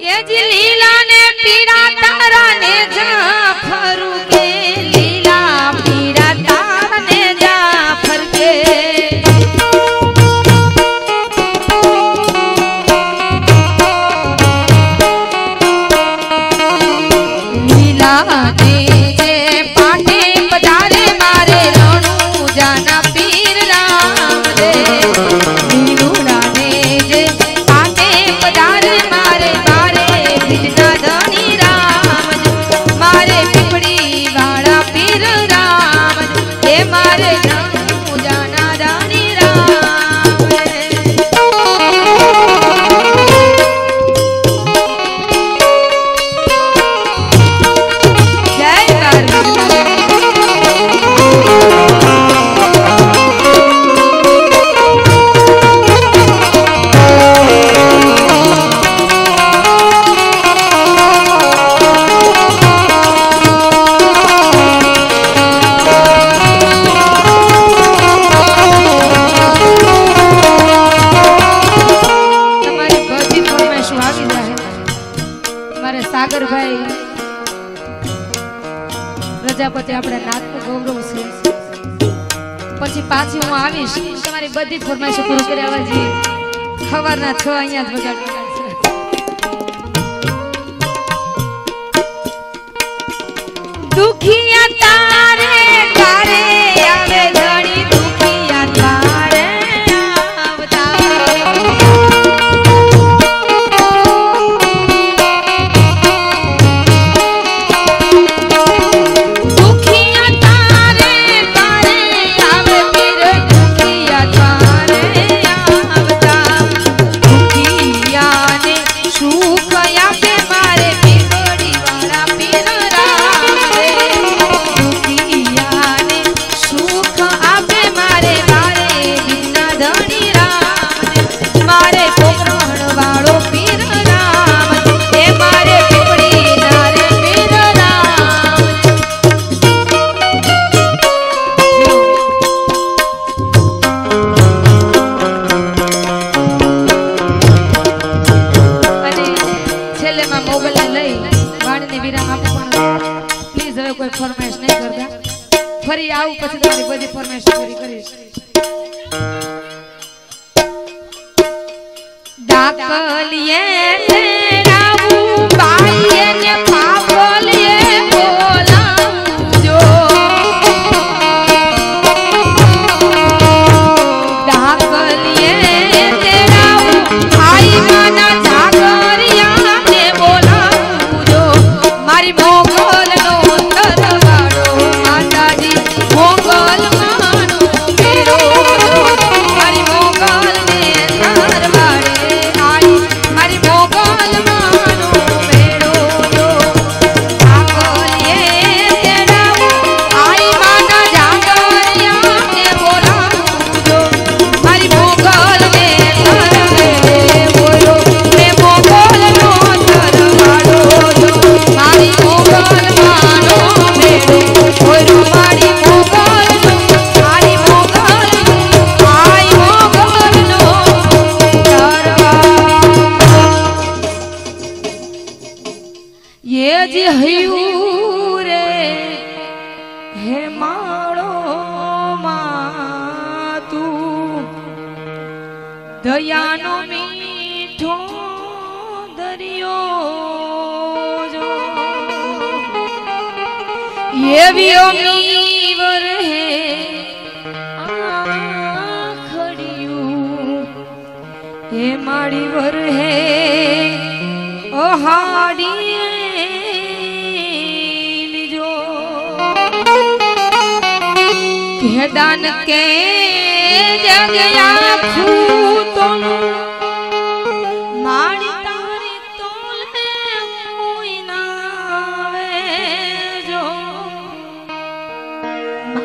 એ જ લીલા ને પીરા તારા ને જા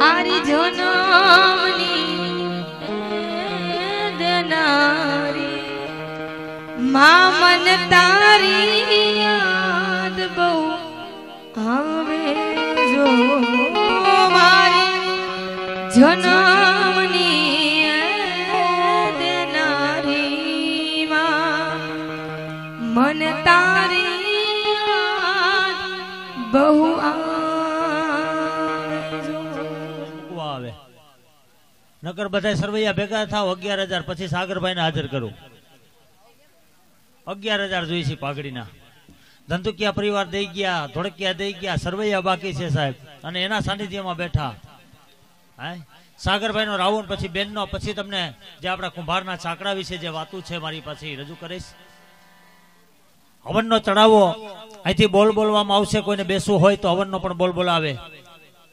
મારી જનમની દેનારી મન તારી યાદ બહુ આવે જો મારી જનમ નકર બધા સરવૈયા ભેગા થાવ અગિયાર હજાર પછી સાગરભાઈને હાજર કરું. અગિયાર હજાર જોઈ છે પાઘડીના. ધંધુકિયા પરિવાર દઈ ગયા, ધોળકિયા દઈ ગયા, સરવૈયા બાકી છે સાહેબ. અને એના સાનિધ્યમાં બેઠા. હા? સાગરભાઈનો રાવણ પછી બેનનો, પછી તમને જે આપણા કુંભારના ચાકડા વિશે જે વાતું છે મારી પાસે રજૂ કરીશ. હવનનો ચડાવો અહીંથી બોલ બોલવામાં આવશે, કોઈને બેસવું હોય તો હવનનો પણ બોલ બોલાવે.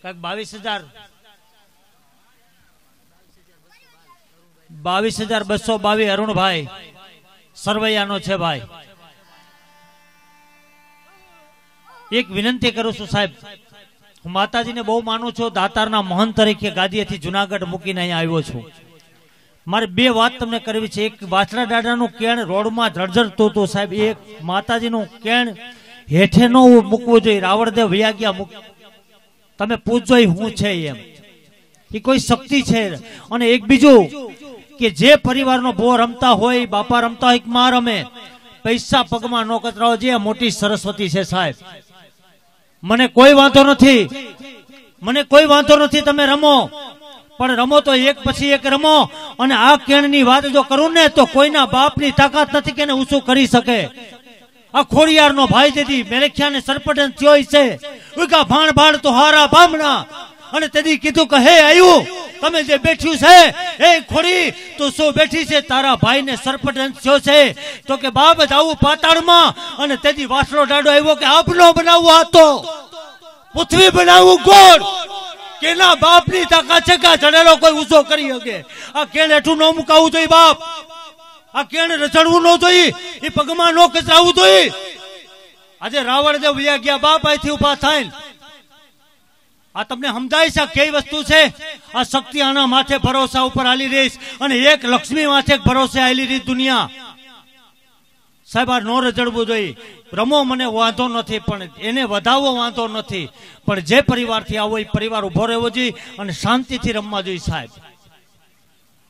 કાંઈક બાવીસ હજાર બાવીસ હજાર બસો બાવીસ અરુણભાઈ. સરવૈયાનો છે ભાઈ. એક વિનંતી કરું છું સાહેબ. હું માતાજીને બહુ માનું છું, દાતારના મહંત તરીકે ગાદીએથી જુનાગઢ મૂકીને અહીંયા આવ્યો છું. મારે બે વાત તમને કરવી છે. એક વાછડા દાદાનું કેણ રોડમાં જર્જરતું હતું સાહેબ. એક માતાજીનું કેણ હેઠે ન મૂકવું જોઈએ. રાવણદેવ વ્યાગ્યા મૂક તમે પૂછજો હું છે એમ. એ કોઈ શક્તિ છે. અને એક બીજું કે જે પરિવારનો બો રમતા હોય, બાપા રમતા હોયમાં રમે, પૈસા પગમાં નો જે મોટી સરસ્વતી છે સાહેબ. મને કોઈ વાંધો નથી. મને કોઈ વાંધો નથી તમે રમો. પણ રમો તો એક પછી એક રમો. અને આ કેણની વાત જો કરું ને તો કોઈના બાપની તાકાત નથી કે ઊંચું કરી શકે. આ ખોડિયારનો ભાઈ દીધી મેલેખિયા ને સરપટન થયો છે. ભાણ ભાણ તો હારા બામણા અને તેથી કીધું કે, હે આયુ, તમે જે બેઠ્યું છે એ ખોડી, તો શું બેઠી છે? તારા ભાઈને સરપટન થયો છે. તો કે, બાપ જાવું પાતાળમાં. અને તેથી વાસળો ડાડો આવ્યો કે આપનો બનાવવો હતો પૃથ્વી બનાવવું ગોળ. કેના બાપની તાકાત છે કે આ ચડેલો કોઈ ઊંચો કરી શકે? આ કેણ હેઠું ન મુકાવવું જોઈએ બાપ. આ કેણ રચડવું ન જોઈએ. એ પગમાં ન કચરાવું જોઈએ. આજે રાવણ દેવ ગયા, બાપ અહીંથી ઊભા થાય. આ તમને સમજાય છે કઈ વસ્તુ છે? આ શક્તિ આના માથે ભરોસા ઉપર આલી રહીશ અને એક લક્ષ્મી માથે ભરોસે આલી રહી દુનિયા. સાહેબ, આ નો રજડવું જોઈએ. રમો મને વાંધો નથી, પણ એને વધાવવો વાંધો નથી. પણ જે પરિવારથી આવો એ પરિવાર ઊભો રહેવો જોઈએ અને શાંતિથી રમવા જોઈએ, સાહેબ.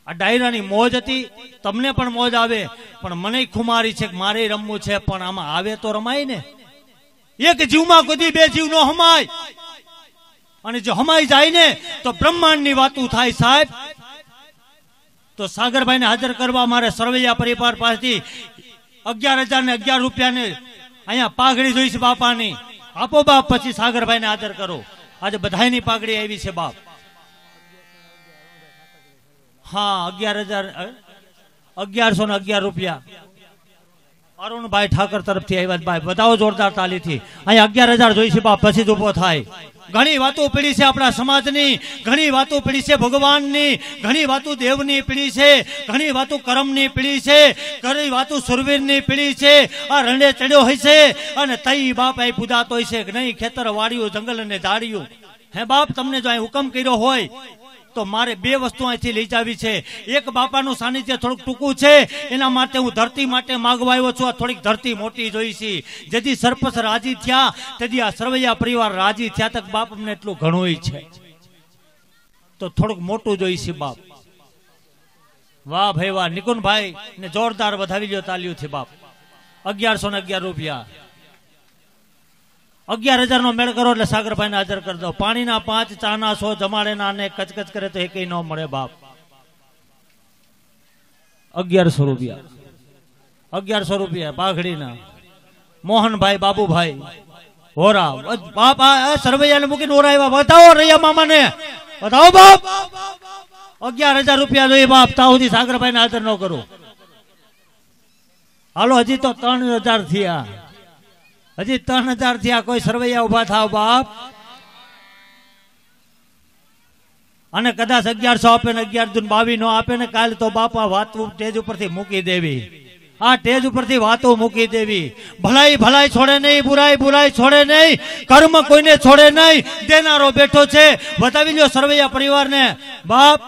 આ ડાયરાની મોજ હતી. તમને પણ મોજ આવે. પણ મને ખુમારી છે મારે રમવું છે, પણ આમાં આવે તો રમાય ને. એક જીવમાં કોઈ બે જીવ નો હમાય. અને જો હમાઈ જાય ને, તો બ્રહ્માંડની વાતું થાય સાહેબ. તો સાગરભાઈને હાજર કરવા મારે સરવૈયા પરિવાર પાસેથી અગિયાર હજાર ને અગિયાર રૂપિયાને અહીંયા પાઘડી જોઈ છે બાપાની. આપો બાપ પછી સાગરભાઈને હાજર કરો. આજે બધાની પાઘડી આવી છે બાપ. હા, અગિયાર હજાર અગિયારસો ને અગિયાર રૂપિયા. અરુણભાઈ ઠાકર તરફથી આવ્યા ભાઈ બતાવો જોરદાર તાલીથી. અહીંયા અગિયાર હજાર જોઈ છે બાપ, પછી જ ઊભો થાય. ઘણી વાતો પીડી છે આપણા સમાજની, ઘણી વાતો પીડી છે ભગવાનની, ઘણી વાતો દેવની પીડી છે, ઘણી વાતો કરમની પીડી છે, ઘણી વાતો સુરવીરની પીડી છે, આ રણે ચડ્યો હોય છે અને તઈ બાપ અહીં પૂજાતો હોય છે નહીં? ખેતર વાળ્યું જંગલ અને ઝાડિયું હે બાપ, તમને જો અહીં હુકમ કર્યો હોય તો મારે બે વસ્તુ અહીંથી લઈ જાવી છે. એક બાપાનું સાનિધ્ય થોડુંક ટૂંકું છે. એના માટે હું ધરતી માટે માગવા આવ્યો છું. આ થોડીક ધરતી મોટી જોઈ છે. જેથી સરપંચ રાજી થયા, તેથી આ સરવૈયા પરિવાર રાજી થયા તક બાપ અમને એટલું ઘણું છે. તો થોડુંક મોટું જોઈ છે બાપ. વાહ ભાઈ વાહ, નિકુંજભાઈ ને જોરદાર વધાવી લ્યો તાલ્યું છે બાપ. અગિયારસો ને અગિયાર રૂપિયા. અગિયાર હજાર નો મેળ કરો એટલે સાગરભાઈ હાજર કરી દો. પાણીના પાંચ, ચાના સો, જમાડેના ને કચકચ કરે તો એક ન મળે બાપ. અગિયારસો રૂપિયા. અગિયારસો રૂપિયા પાઘડીના મોહનભાઈ, બાબુભાઈ. હોરા બાપ, આ સરવૈયાને મૂકીને હોરા આવ્યા બતાવો રૈયા મામાને. બતાવો બાપ. અગિયાર હજાર રૂપિયા જોઈએ બાપ. તા સુધી સાગરભાઈ ને હાજર ન કરું. હાલો, હજી તો ત્રણ હજાર થયા. હજી ત્રણ હજાર થયા, કોઈ સરવૈયા ઊભા થાવ બાપ. અને કદાચ અગિયારસો આપે ને અગિયાર જૂન બાવી નો આપે ને કાલે તો બાપા વાત સ્ટેજ ઉપરથી મૂકી દેવી. આ સ્ટેજ ઉપરથી વાતો મૂકી દેવી. ભલાઈ ભલાઈ છોડે નહીં, બુરાઈ બુરાઈ છોડે નહીં, કર્મ કોઈને છોડે નહીં. દેનારો બેઠો છે. બતાવી લો સરવૈયા પરિવારને. બાપ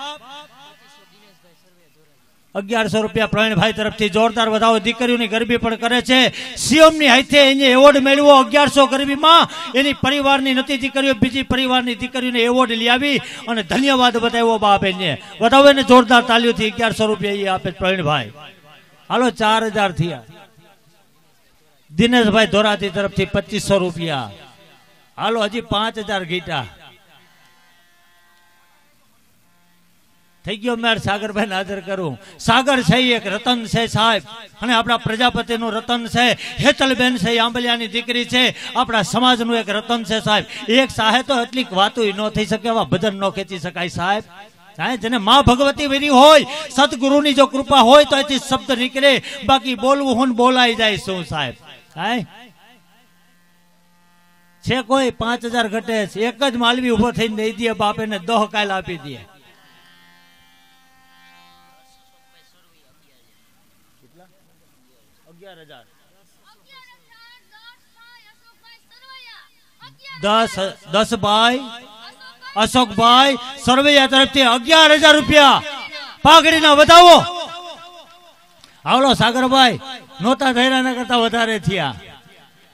અગિયારસો રૂપિયા પ્રવીણભાઈ તરફથી જોરદાર વધારો દીકરીઓની ગરબી પણ કરે છે. સીએમની હાથે એને એવોર્ડ મેળવો. અગિયારસો ગરબીમાં એની પરિવારની નથી દીકરીઓ, બીજી પરિવારની દીકરીઓને એવોર્ડ લઈ આવી અને ધન્યવાદ બતાવ્યો બાપ એને બતાવો એને જોરદાર તાલીઓથી અગિયારસો રૂપિયા એ આપે પ્રવીણભાઈ હાલો, ચાર હજાર થયા. દિનેશભાઈ ધોરાતી તરફથી પચીસો રૂપિયા. હાલો, હજી પાંચ હજાર ગીટા થઈ ગયો મેર સાગરભાઈ ને હાજર કરું. સાગર છે એક, રતન છે સાહેબ. અને આપણા પ્રજાપતિનું રતન છે. હેતલબેન છે, આંબલિયાની દીકરી છે. આપણા સમાજનું એક રતન છે સાહેબ. એક સાહે તો એટલી વાતો ન થઈ શકે એવા ભજન ન ખેંચી શકાય સાહેબ. સાહેબ, જેને માં ભગવતી વેરી હોય, સદગુરુની જો કૃપા હોય તો એથી શબ્દ નીકળે. બાકી બોલવું હું બોલાઈ જાય શું સાહેબ? સાહેબ? છે કોઈ? પાંચ હજાર ઘટે એક જ માલવી ઊભો થઈને દઈ દે બાપ એને દહ કાલ આપી દે. અગિયાર હજાર. દસ દસ ભાઈ અશોકભાઈ, સરવૈયા તરફથી અગિયાર હજાર રૂપિયા. પાઘડીના વધાવો. આવલો સાગરભાઈ નહોતા થયેલા કરતા વધારે થયા.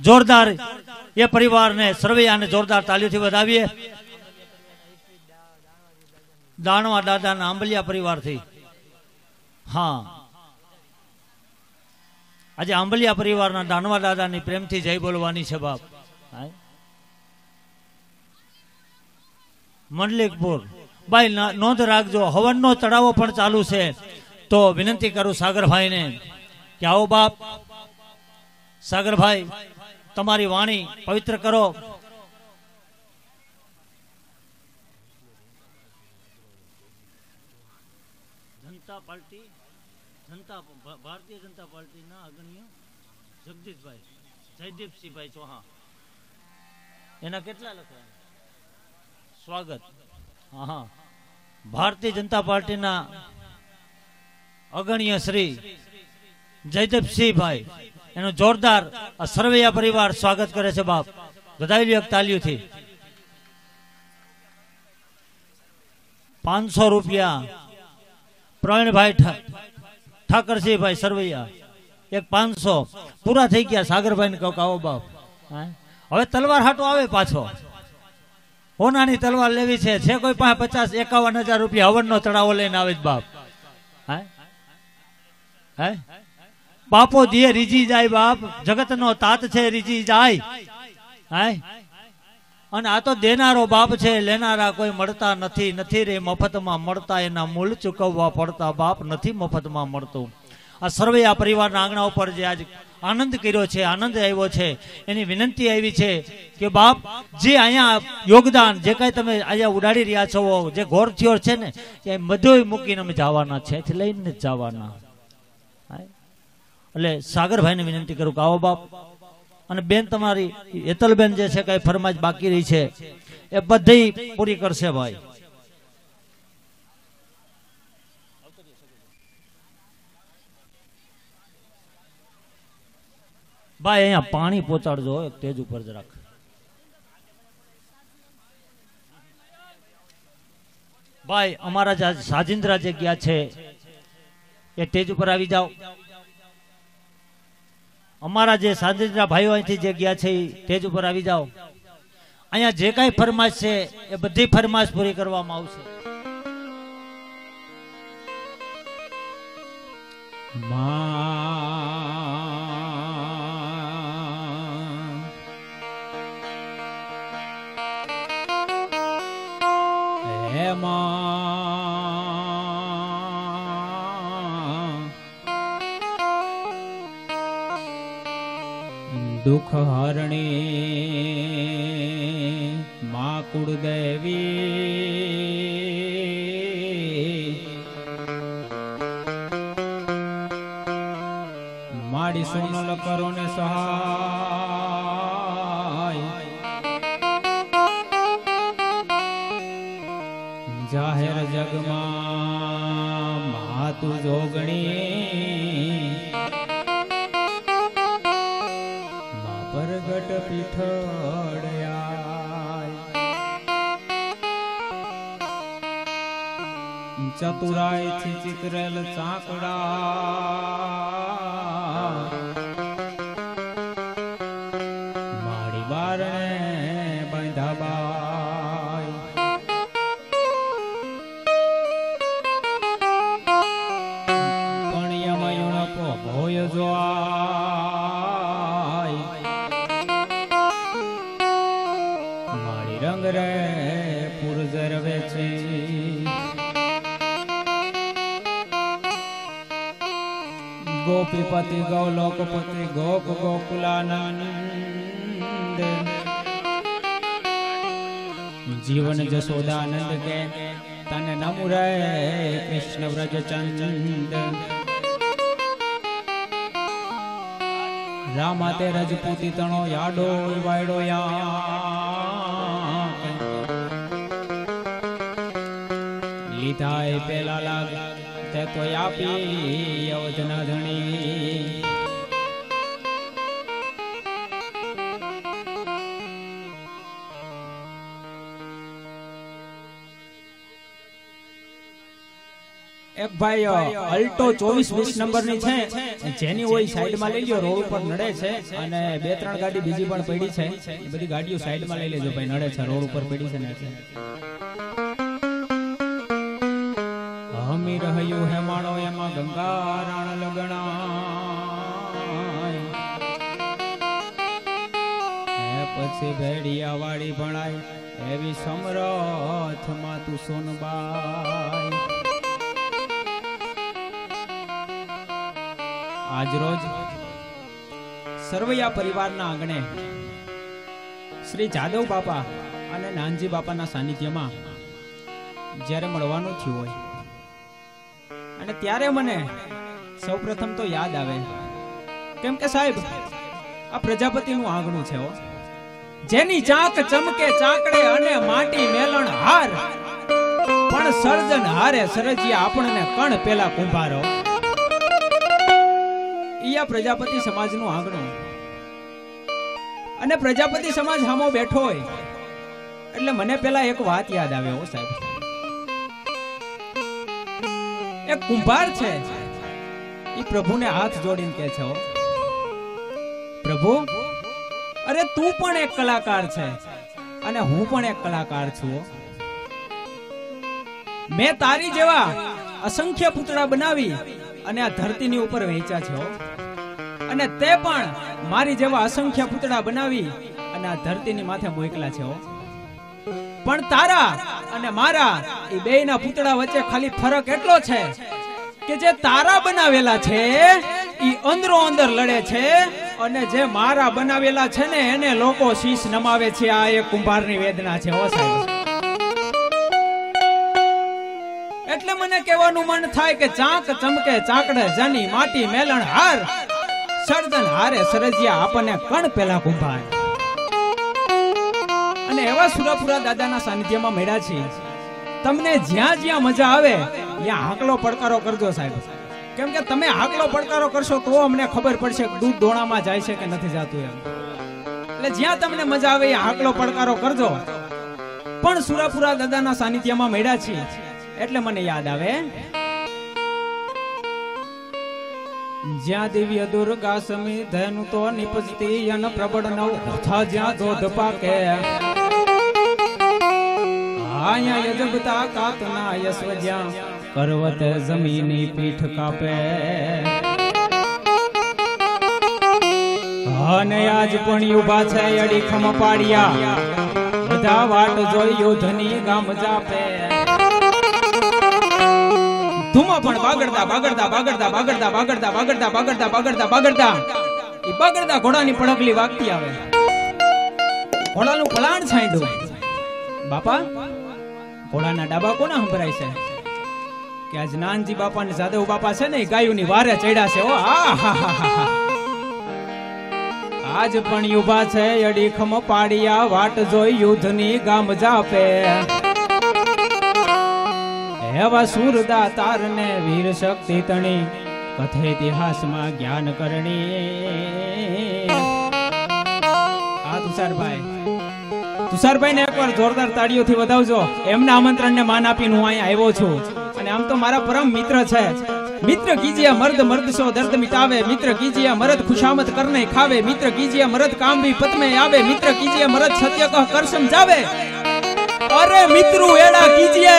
જોરદાર એ પરિવારને સરવૈયાને જોરદાર તાલીઓથી વધાવીએ. દાણવા દાદાના આંબલિયા પરિવારથી. હા. આજે આંબલિયા પરિવારના દાનવા દાદાની પ્રેમથી જય બોલવાની છે બાપ. મંડલિકપુર ભાઈ નોંધ રાખજો, હવનનો ચડાવો પણ ચાલુ છે. તો વિનંતી કરું સાગરભાઈને કે આવો બાપ. સાગરભાઈ, તમારી વાણી પવિત્ર કરો. જનતા જનતા ભારતીય જનતા પાર્ટીના અગ્રણીય જગદીશભાઈ, જયદીપસિંહભાઈ ચૌહાણ. એના કેટલા લખ્યા? સ્વાગત. હા ભારતીય જનતા પાર્ટીના અગણ્ય શ્રી જયદેવસિંહભાઈ એનો જોરદાર સરવૈયા પરિવાર સ્વાગત કરે છે બાપ. વધાવી તાલીઓથી. પાંચસો રૂપિયા પ્રવીણભાઈ ઠાકરસિંહભાઈ સરવૈયા. એક પાંચસો. પૂરા થઈ ગયા સાગરભાઈ ને કહો આવો બાપ. હવે તલવાર હાટો આવે પાછો. હોનાની તલવાર લેવી છે. છે કોઈ પાસે પચાસ એકાવન હજાર રૂપિયા હવનનો તળાવો લઈને આવે જ બાપ. હે? હે? બાપો દિયે રીજી જાય બાપ જગતનો તાત છે રીજી જાય. હે? અને આ તો દેનારો બાપ છે, લેનારા કોઈ મળતા નથી નથી રે મફતમાં મળતા, એના મૂળ ચૂકવવા પડતા બાપ નથી મફતમાં મળતું આ સર્વે આ પરિવારના આંગણા ઉપર જે આજ આનંદ કર્યો છે, આનંદ આવ્યો છે, એની વિનંતી આવી છે કે બાપ, જે અહીંયા યોગદાન, જે કાંઈ તમે અહીંયા ઉડાડી રહ્યા છો, જે ઘોર થયો છે ને, એ બધું મૂકીને અમે જવાના છે એથી લઈને જવાના? એટલે સાગરભાઈને વિનંતી કરું કે આવો બાપ અને બેન તમારી, હેતલબેન જે છે, કઈ ફરમાઈશ બાકી રહી છે, એ બધી પૂરી કરશે ભાઈ. ભાઈ, અહીંયા પાણી પહોંચાડજો તેજ ઉપર જરાક ભાઈ, અમારા જે સાજિંદ્રા જે ગયા છે, એ તેજ ઉપર આવી જાઓ. અમારા જે સાંજના ભાઈઓ અહીંથી જે ગયા છે તેજ ઉપર આવી જાઓ. અહીંયા જે કાંઈ ફરમાશ છે, એ બધી ફરમાશ પૂરી કરવામાં આવશે. માં દુઃખ હરણી મા કુળદેવી. માડી સોનલ કરો ને સહાય. જાહેર જગમાં માતુ જોગણી. ચતુરાઈ થી ચિતરેલ ચાકડા. ગોપીપતિ ગૌલોકપતિ ગોક ગોકુલાનંદ. જીવન જશોદાનંદ કે તને નમુ રે, કૃષ્ણ વ્રજ ચંદ. રામા તે રજપૂતી તણો યાડો વાયડો યા લીધા પેલા લાગ તે તો આપી અવધના ધણી. એક ભાઈ અલ્ટો ચોવીસ વીસ નંબરની છે. જેની હોય સાઈડમાં લઈ લો રોડ ઉપર નડે છે. અને બે ત્રણ ગાડી બીજી પણ પડી છે. બધી ગાડીઓ સાઈડમાં લઈ લેજો ભાઈ નડે છે. રોડ ઉપર પડી છે ને હમી રહ્યું હેમાળો એમાં ગંગા રાણ લગણા પછી ભેડિયા વાળી ભણાય, એવી સમરથમાં તું સોનબાઈ આજ રોજ સરવૈયા પરિવારના આંગણે શ્રી જાદવ બાપા અને નાનજી બાપાના સાનિધ્યમાં જ્યારે મળવાનું થયું હોય અને ત્યારે મને સૌપ્રથમ તો યાદ આવે. કેમ કે સાહેબ, આ પ્રજાપતિનું આંગણું છે હો. જેની ચાક ચમકે ચાકડે અને માટી મેલણ હાર. પણ સર્જન હારે સરજિયા આપણને કણ પેલા કુંભારો ઈયા પ્રજાપતિ સમાજનું આંગણું. અને પ્રજાપતિ સમાજ હામો બેઠો હોય. એટલે મને પેલા એક વાત યાદ આવે હો સાહેબ. એક કુંભાર છે. એ પ્રભુને હાથ જોડીને કહે છે પ્રભુ, અરે તું પણ એક કલાકાર છે અને હું પણ એક કલાકાર છું મેં તારી જેવા અસંખ્ય પૂતળા બનાવી અને આ ધરતીની ઉપર વહેંચ્યા છે અને તે પણ મારી જેવા અસંખ્ય પૂતળા બનાવી અને આ ધરતીની માથે મોકલા છે. પણ તારા અને મારા એ બેયના પૂતળા વચ્ચે ખાલી ફરક એટલો છે કે જે તારા બનાવેલા છે, ઈ અંદરો અંદર લડે છે અને જે મારા બનાવેલા છે ને એને લોકો શીશ નમાવે છે. આ એક કુંભારની વેદના છે હો એટલે મને કહેવાનું મન થાય કે ચાંક ચમકે ચાકડે જાની, માટી મેલણ હાર સર્જન હારે સરજિયા આપણને કણ પેલા કુંભાર એવા સુરાપુરા દાદાના સાનિધ્યમાં મળ્યા છે તમને જ્યાં જ્યાં મજા આવે, ત્યાં હાકલો પડકારો કરજો સાહેબ. કેમ કે તમે હાકલો પડકારો કરશો તો અમને ખબર પડશે દૂધ દોણામાં જાય છે કે નથી જતું એમ. એટલે જ્યાં તમને મજા આવે એ હાકલો પડકારો કરજો. પણ સુરાપુરા દાદાના સાનિધ્યમાં મળ્યા છીએ. એટલે મને યાદ આવે. જ્યાં દિવ્ય દુર્ગા સમી ધેનું તો નિપજતી અન પ્રબળ નવ જ્યાં ધોધ પાકે. આયા યજબતા કાતના યસ્વ કરવત જમીની પીઠ કાપે. અને આજ પણ ઊભા છે અડી ખમ પાડ્યા. બધા વાટ જોઈ યોધની ગામ જાપે. ધુમા પણ બાગડતા બાગડતા બાગડતા બાગડતા બાગડતા બાગડતા બાગડતા બાગડતા બાગડતા. એ બાગડતા ઘોડાની પડકલી વાગતી આવે. ઘોડાનું પલાણ છાંયડું. બાપા ઘોડાના ડાબા કોના સંભળાય છે? કે આજ નાનજી બાપા ને જાદવ બાપા છે ને ગાયુની વારે ચડ્યા છે ઓ. આજ પણ યુભા છે અડીખમ પાડિયા, વાટ જોઈ યુદ્ધની ગામ જાપે. એવા સુરદા તારને વીર શક્તિ તણી, કથે ઇતિહાસમાં જ્ઞાન કરણી. આ તુષારભાઈ તુષારભાઈ ને એકવાર જોરદાર તાળીઓથી વધાવજો. એમના આમંત્રણને માન આપીને હું અહીંયા આવ્યો છું. અને આમ તો મારા પરમ મિત્ર છે. મિત્ર કીજિયા મર્દ મર્દ સો દર્દ મિટાવે. મિત્ર કીજિયા મરદ ખુશામત કરને ખાવે. મિત્ર કીજિયા મરદ કામ ભી પતમે આવે. મિત્ર કીજિયા મરદ સત્ય કહ કર સમજાવે. અરે મિત્રો એડા કીજીએ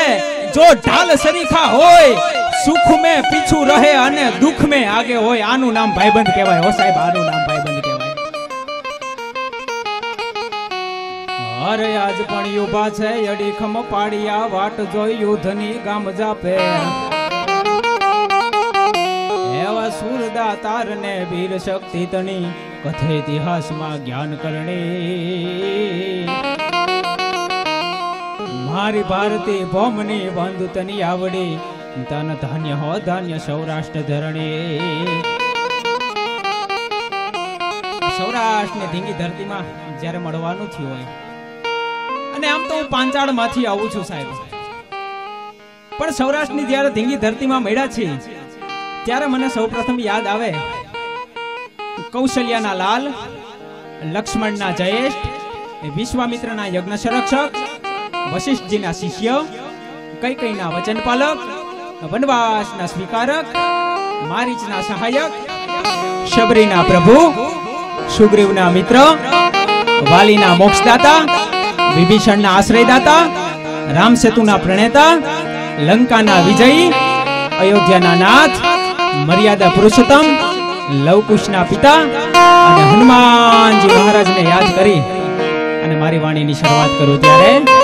જો ઢાલ સરીખા હોય, સુખ મે પીછું રહે અને દુઃખ મે આગે હોય. આનું નામ ભાઈબંધ કહેવાય. હો સાહેબ, આનું નામ ભાઈબંધ અરે આજ પણ યુભા છે, અડી ખમ પાડિયા વાટ જોઈ યુધની ગામ જાપે. એવા સુરદા તારને વીર શક્તિ તણી કથે ઇતિહાસમાં જ્ઞાન કરણી. મારી ભારતી ભોમની બંધુ તની આવડી, તન ધાન્ય હો ધાન્ય સૌરાષ્ટ્ર ધરણી. સૌરાષ્ટ્રની ધીંગી ધરતીમાં જ્યારે મળવાનું થયું હોય અને આમ તો હું પાંચાળમાંથી આવું છું સાહેબ. પણ સૌરાષ્ટ્રની જ્યારે ધીંગી ધરતીમાં મળ્યા છે, ત્યારે મને સૌપ્રથમ યાદ આવે કૌશલ્યાના લાલ, લક્ષ્મણના જયેષ્ઠ, વિશ્વામિત્રના યજ્ઞ સંરક્ષક વશિષ્ઠજીના શિષ્ય કૈકૈના વચનપાલક, વનવાસના સ્વીકારક, મારીચના સહાયક, શબરીના પ્રભુ, સુગ્રીવના મિત્ર, વાલીના મોક્ષદાતા વિભીષણના આશ્રયદાતા, રામ સેતુના પ્રણેતા, લંકાના વિજયી, અયોધ્યાના નાથ, મર્યાદા પુરુષોત્તમ, લવકુશના પિતા અને હનુમાનજી મહારાજને યાદ કરી અને મારી વાણીની શરૂઆત કરું ત્યારે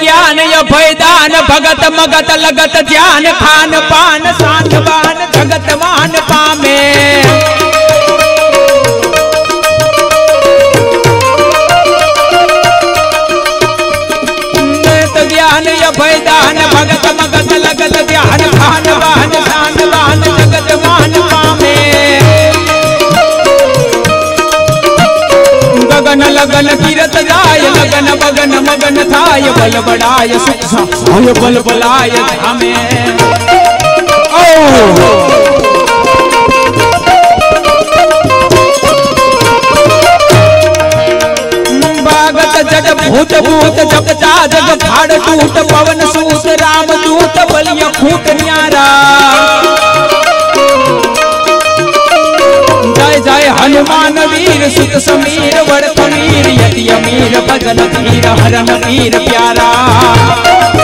ज्ञान अभयदान भगत मगत लगत ध्यान, खान पान सांतवान जगत मान पामे। ज्ञान भगत मगत लगत ध्यान, खान पान सांतवान जगत मान જગતવાન પામે ગગન લગન કીરત જાય લગન બગન મગન થાય બલ બડાય સુખ થાય બલ બલાય ધામે ભાગત જગ ભૂત ભૂત જગતા જગ ફાડ તૂટ પવન સૂત રામ દૂત બલિય ખૂટ હનુમાન વીર સુત સમીર વડ કમીર યતિ અમીર ભજન ધીર હરન વીર પ્યારા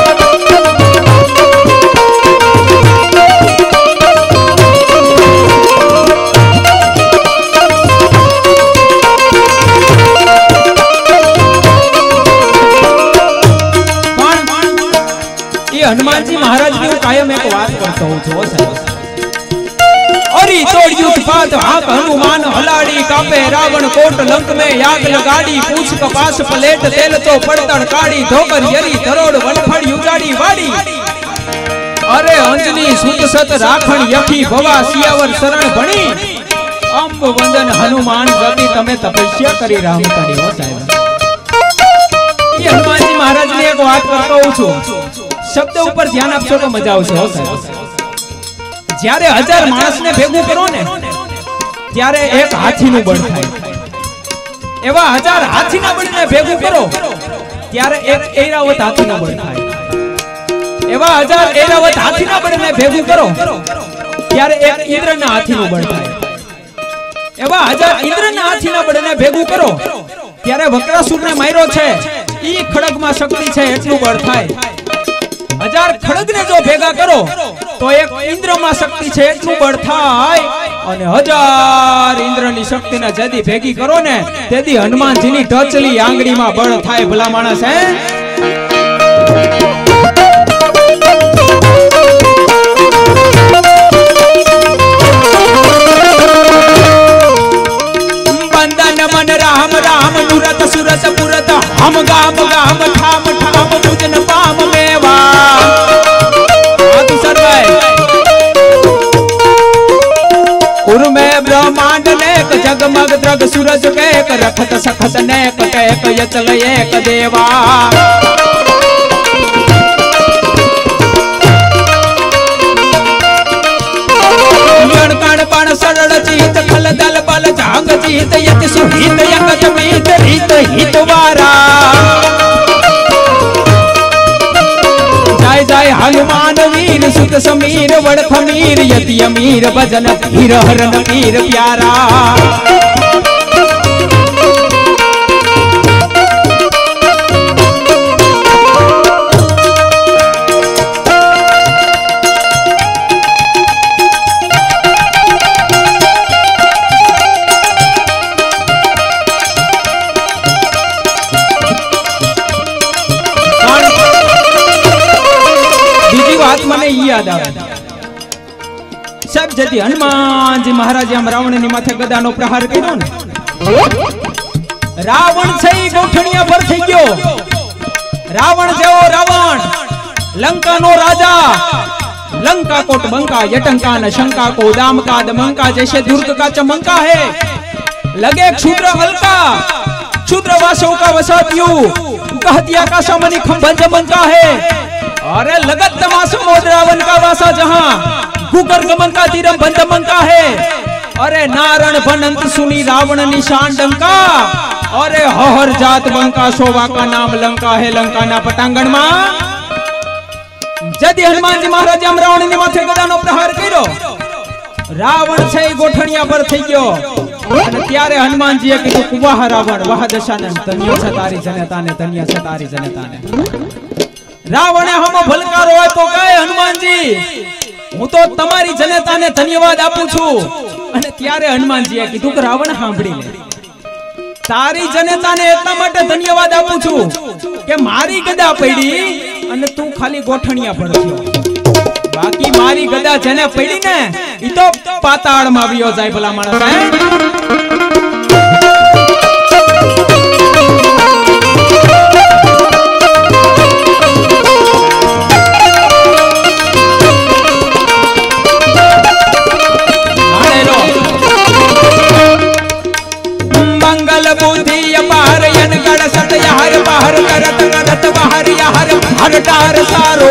હનુમાનજી એ ની હું કાયમ એક વાત કરતો હોઉં છું હનુમાન હલાડી કાપે, રાવણ કોટ લંક મે યાગ લગાડી, પૂછ કપાસ પલેટ તેલ તો પડતણ કાઢી ધોકર યરી, ધરોડ, વનફળ યુગાડી વાડી. અરે અંજની સુત સત રાખણ યખી ભવા સિયાવર શરણ ભણી. અંબ વંદન હનુમાન ગતિ તમે તપસ્યા કરી, રામ કરી હો સાહેબ. એ હનુમાનજી મહારાજને એક વાત કરતો હોઉં છું. શબ્દ ઉપર ધ્યાન આપશો તો મજા આવશે જ્યારે હજાર માણસને ભેગું કરો ને ત્યારે એક હાથીનું બળ થાય. એવા હજાર હાથીના બળને ભેગું કરો, ત્યારે એક ઐરાવત હાથીનું બળ થાય. એવા હજાર ઐરાવત હાથીના બળને ભેગું કરો, ત્યારે એક ઇન્દ્રના હાથીનું બળ થાય. એવા હજાર ઇન્દ્રના હાથીના બળને ભેગું કરો, ત્યારે વક્રાસુરને માર્યો છે. ઈ ખડગમાં શક્તિ છે એટલું બળ થાય. હજાર ખડગને જો ભેગા કરો, તો એક ઇન્દ્રમાં શક્તિ છે એટલું બળ થાય. અને હજાર ઇન્દ્રની શક્તિને જેદી ભેગી કરો ને, તેદી હનુમાનજીની ટચલી આંગળીમાં બળ થાય ભલા માણસ, હે? બંદન મન રામ રામ નુરત સુરત, પુરત, હમ ગામ ગામ, ઠામ ઠામ, પૂજન, પામ, મેવા. આ બ્રહ્માંડ નેક જગમગ દ્રગ સૂરજ કેક રખત સખત નેક કેક યચલ એક દેવા યણકણ પણ સરળ ચિત ખલ દલ બલ જાંગ ચિત યત સુહિત યકત મીત રીત હિત વારા જય જય હનુમાન વીર સુત સમીર વડ ખમીર યતિ અમીર ભજન ધીર હરન યાદ આવે. સાહેબ જતી હનુમાનજી મહારાજે આમ રાવણની માથે ગદાનો પ્રહાર કર્યો ને, રાવણ છે એ ગોઠણિયા પર થઈ ગયો. રાવણ જેવો રાવણ, લંકાનો રાજા લંકા કોટ બંકા, યટંકા ન શંકા કો દામકા દમંકા જૈસે દુર્ગ કા ચમંકા હે. લગે ક્ષુદ્ર હલકા ક્ષુદ્ર વાસો કા વસાત્યુ કહતિયા કા સમની ખંભન જમંકા હે. अरे लगत तमास मोद रावण का वासा जहां गुगर गमन का तीरम बंधमन का है अरे नारण भनंत सुनी रावण निशान डंका अरे हर जात બંકા શોભા કા નામ લંકા હે લંકાના પટાંગણમાં જદી હનુમાનજી મહારાજે આમ રાવણની માથે ગદાનો પ્રહાર કર્યો રાવણ છે એ ગોઠણિયા પર થઈ ગયો અને ત્યારે હનુમાનજીએ કીધું કુવાહ રાવણ વાહ દશાનંદ તન્યો છે તારી જનતાને તન્યો છે તારી જનતાને રાવણે હમો ભલકારો આપ્યો કહે હનુમાનજી? હું તો તમારી જનતાને ધન્યવાદ આપું છું. અને ત્યારે હનુમાનજીએ કીધું કે રાવણ સાંભળી લે. તારી જનતાને એટલા માટે ધન્યવાદ આપું છું કે મારી ગદા પડી અને તું ખાલી ગોઠણિયા પર બાકી મારી ગદા જેને પડી ને, ઈ તો પાતાળમાં આવ્યો જાય ભલા માણસ યહર હરટાર સારો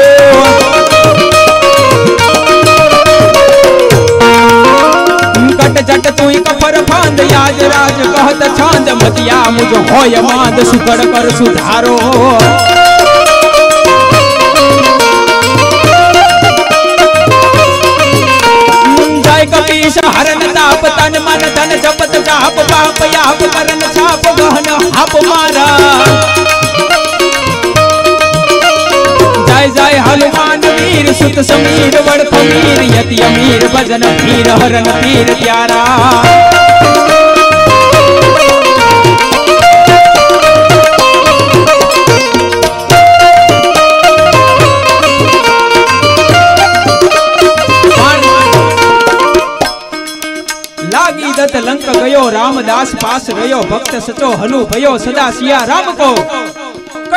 કટ જટ તુઈ કફર ફાંદ યાજ રાજ કહત છાંદ મતિયા મુજ હોય માંદ સુકડ કર સુધારો જય કપીશ હરન તાપ તન મન ધન જપત જાપ પાપ યાપ કરન છાપ ગહન હાપ મારા જય જય હનુમાન વીર સુત સમીર વડ ફમીર યતિ અમીર ભજન પીર હરન પીર પ્યારા લાગી દત લંક ગયો રામદાસ પાસ રહ્યો ભક્ત સચો હનુ ભયો સદા સિયા રામ કો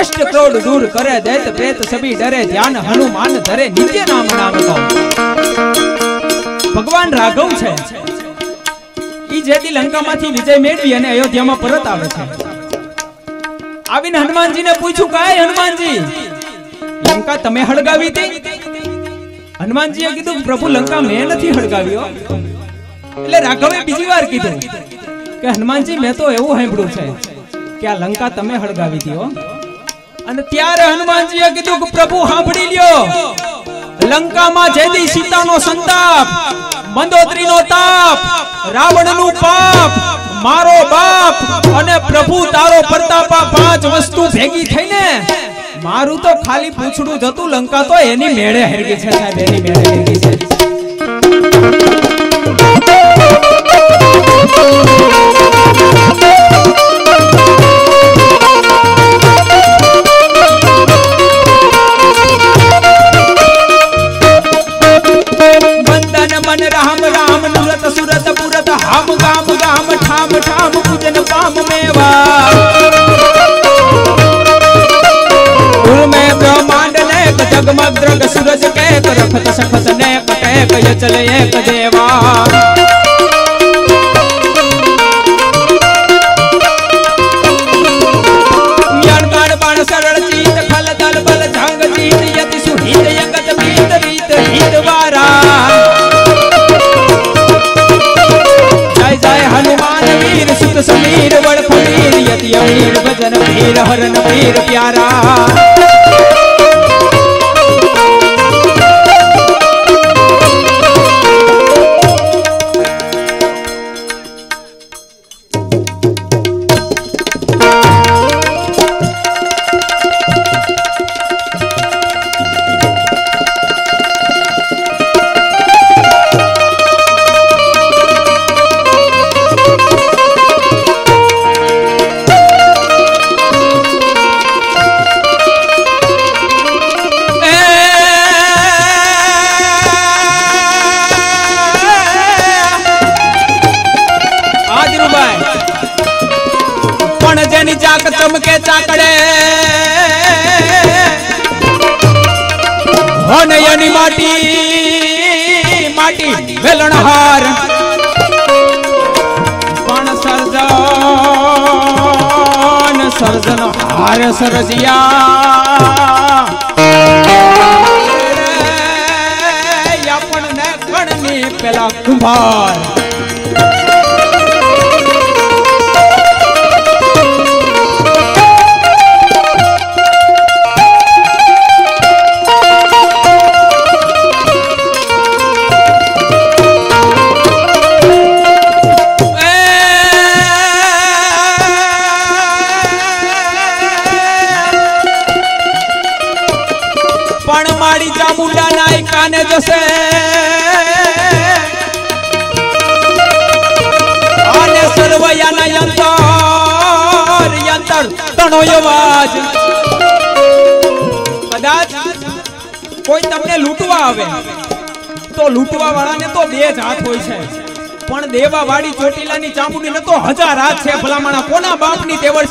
કષ્ટ ક્રોધ દૂર કરે, દૈત પ્રેત સભી ડરે, ધ્યાન હનુમાન ધરે, નિત્ય નામ નામ કો ભગવાન રાઘવ છે. ઈ જેથી લંકામાંથી વિજય મેળવી અને અયોધ્યામાં પરત આવે છે. આવીને હનુમાનજીને પૂછ્યું કાય હનુમાનજી? લંકા તમે હળગાવી હતી હનુમાનજીએ કીધું, પ્રભુ, લંકા મેં નથી હળગાવ્યો. એટલે રાઘવે બીજી વાર કીધું કે, હનુમાનજી, મેં તો એવું સાંભળ્યું છે કે આ લંકા તમે હળગાવી દીધો અને ત્યારે હનુમાનજીએ કીધું કે પ્રભુ સાંભળી લ્યો. લંકામાં જેદી સીતાનો સંતાપ, મંદોદરીનો તાપ, રાવણનું પાપ, મારો બાપ અને પ્રભુ તારો પ્રતાપ પાંચ વસ્તુ ભેગી થઈને મારું તો ખાલી પૂછડું જતું લંકા તો એની મેળે હેરગી છે સાહેબ, એની મેળે હેરગી છે. राम गाम गाम ठाम ठाम, पूजन पाम मेवा सूरज के तरफ़ सफत ने सूरज कह चले एक देवा। સુત સમીર વડ ફમીર યતિ અમીર ભજન વીર હરન વીર પ્યારા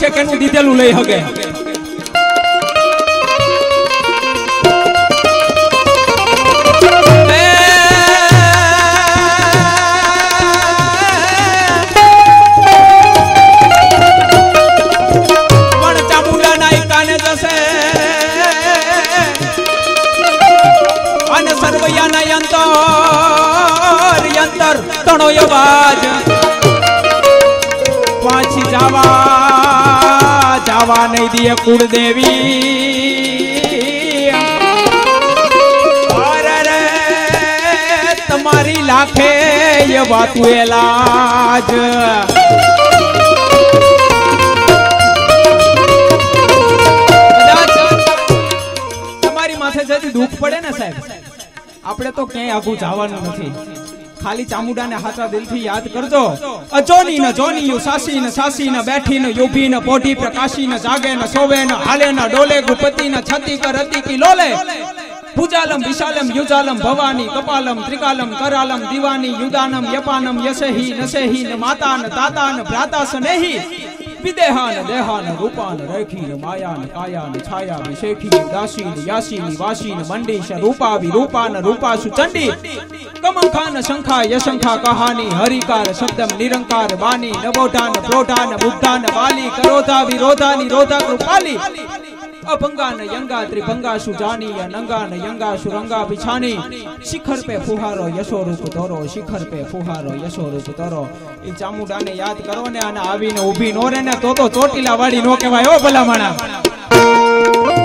કાને કે અને દીધેલું લઈ હગે તણો અવાજ. પાછી જાવા. જાવા નહીં દે કુળદેવી તમારી લાખે એ વાતું કદાચ તમારી માથે જતી દુઃખ પડે ને સાહેબ, આપણે તો ક્યાંય આગું જવાનું નથી. ખાલી ચામુડાને હાચા દિલથી યાદ કરજો. અજોની ને જોની યુ સાસી ને સાસી ને બેઠી ને યુભી ને પોઢી પ્રકાશી ને જાગે ને સોવે ને હાલે ને ડોલે ગુપતિ ને છતી કર અતિ કી લોલે. પૂજાલમ વિશાલમ, યુજાલમ, ભવાની, કપાલમ, ત્રિકાલમ, કરાલમ, દિવાની, યુદાનમ, યપાનમ યસેહી નસેહી ને માતા ને તાતા ને ભ્રાતા સનેહી વિદેહાન દેહાન રૂપાન રેખી માયાન કાયાન છાયા વિશેખી દાસીન યાસીન વાસીન મંડીશ શ રૂપાન રૂપાસુ ચંડી કમખાન શંખા યશંખા કહાની હરિકાર શબ્દમ નિરંકાર વાણી નવોઢાન પ્રોઢાન મુગ્ધાન વાલી કરોધા વિરોધાની રોધા કૃપાલી અભંગાન યંગા ત્રિભંગાસુ જાની નંગાન યંગાસુ રંગા બિછાની શિખર પે ફુહારો યશો રૂપ ધોરો, શિખર પે ફુહારો યશો રૂપ એ ઈ ચામુડાને યાદ કરો ને અને આવીને ઊભી નો રે ને તો તો ચોટીલા વાળી નો કહેવાય ઓ ભલા માણા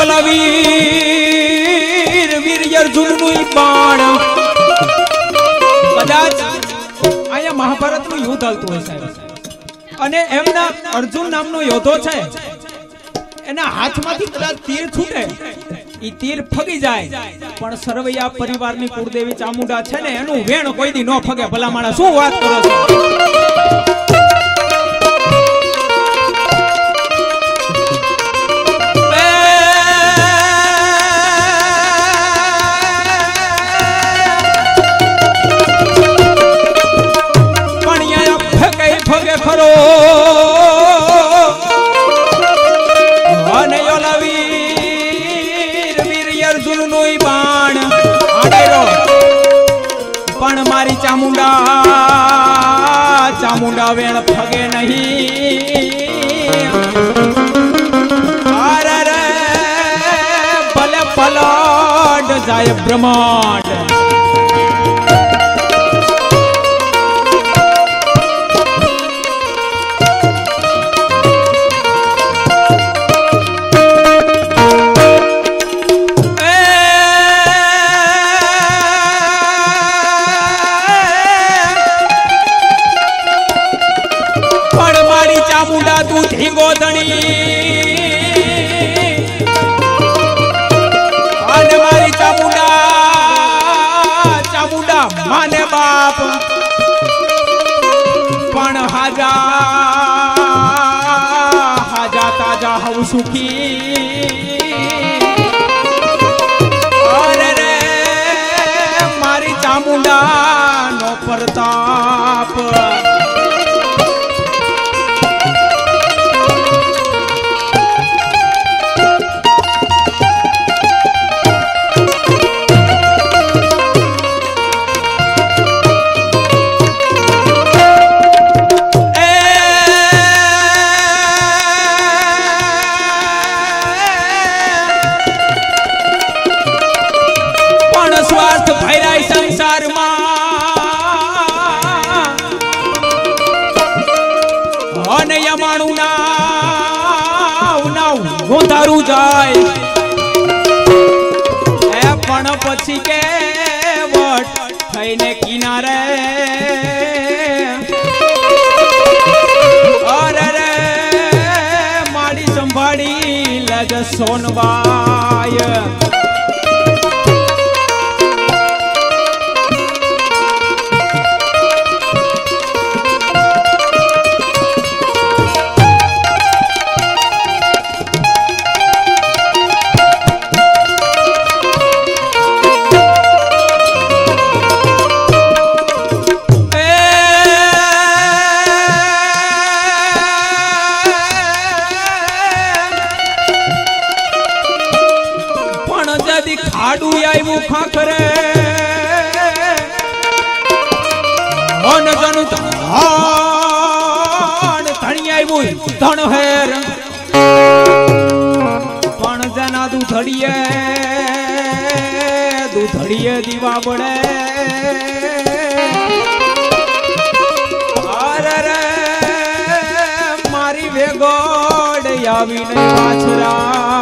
યોલા વીર અર્જુનનું બાણ. કદાચ અહીંયા મહાભારતનું યુદ્ધ હાલતું હોય સાહેબ. અને એમના અર્જુન નામનો યોદ્ધો છે, એના હાથમાંથી કદાચ તીર છૂટે. ઈ તીર ફગી જાય. પણ સરવૈયા પરિવારની કુળદેવી ચામુંડા છે ને, એનું વેણ કોઈ દી ન ફગે. ભલા માણસ, શું વાત કરો છો? સંભાળી લજ ધણ હેર પણ જના દૂધડીએ દૂધડીએ દીવા બળે રે મારી વેગોડ આવીને પાછરા.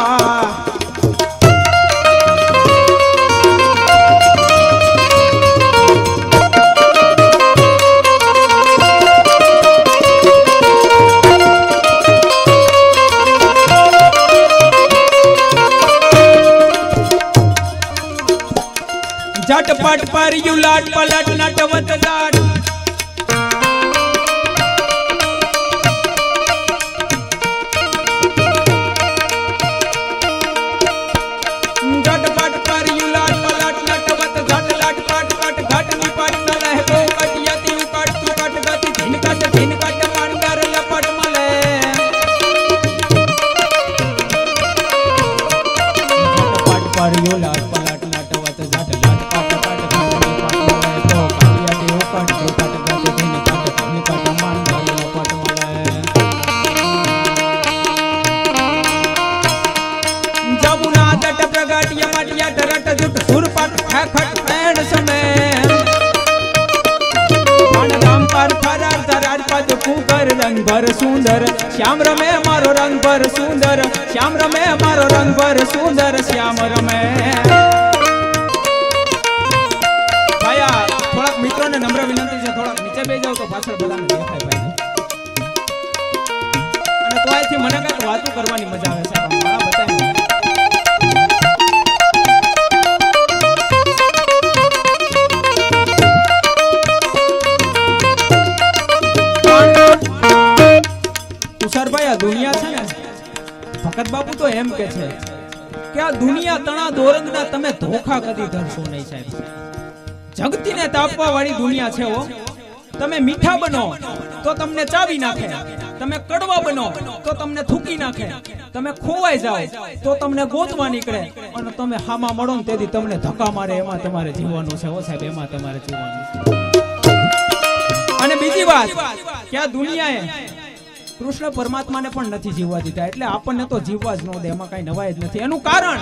રમે ભાયા થોડાક મિત્રોને નમ્ર વિનંતી છે, થોડાક નીચે બે જાવ તો પાછળ બધાને દેખાય ભાઈ. અને તો અહીંથી મને કંઈક વાતો કરવાની મજા આવે સાહેબ ધોખા કદી ધરશો નહીં સાહેબ. જગતીને તાપવા વાળી દુનિયા છે હો. તમે મીઠા બનો, તો તમને ચાવી નાખે. તમે કડવા બનો, તો તમને થૂકી નાખે. તમે ખોવાઈ જાઓ, તો તમને ગોતવા નીકળે. અને તમે હામાં મળો ને તેથી તમને ધક્કા મારે, એમાં તમારે જીવવાનું છે હો સાહેબ, એમાં તમારે જીવવાનું છે. અને બીજી વાત, કે આ દુનિયાએ કૃષ્ણ પરમાત્માને પણ નથી જીવવા દીધા. એટલે આપણને તો જીવવા જ ન દે, એમાં કઈ નવાય જ નથી. એનું કારણ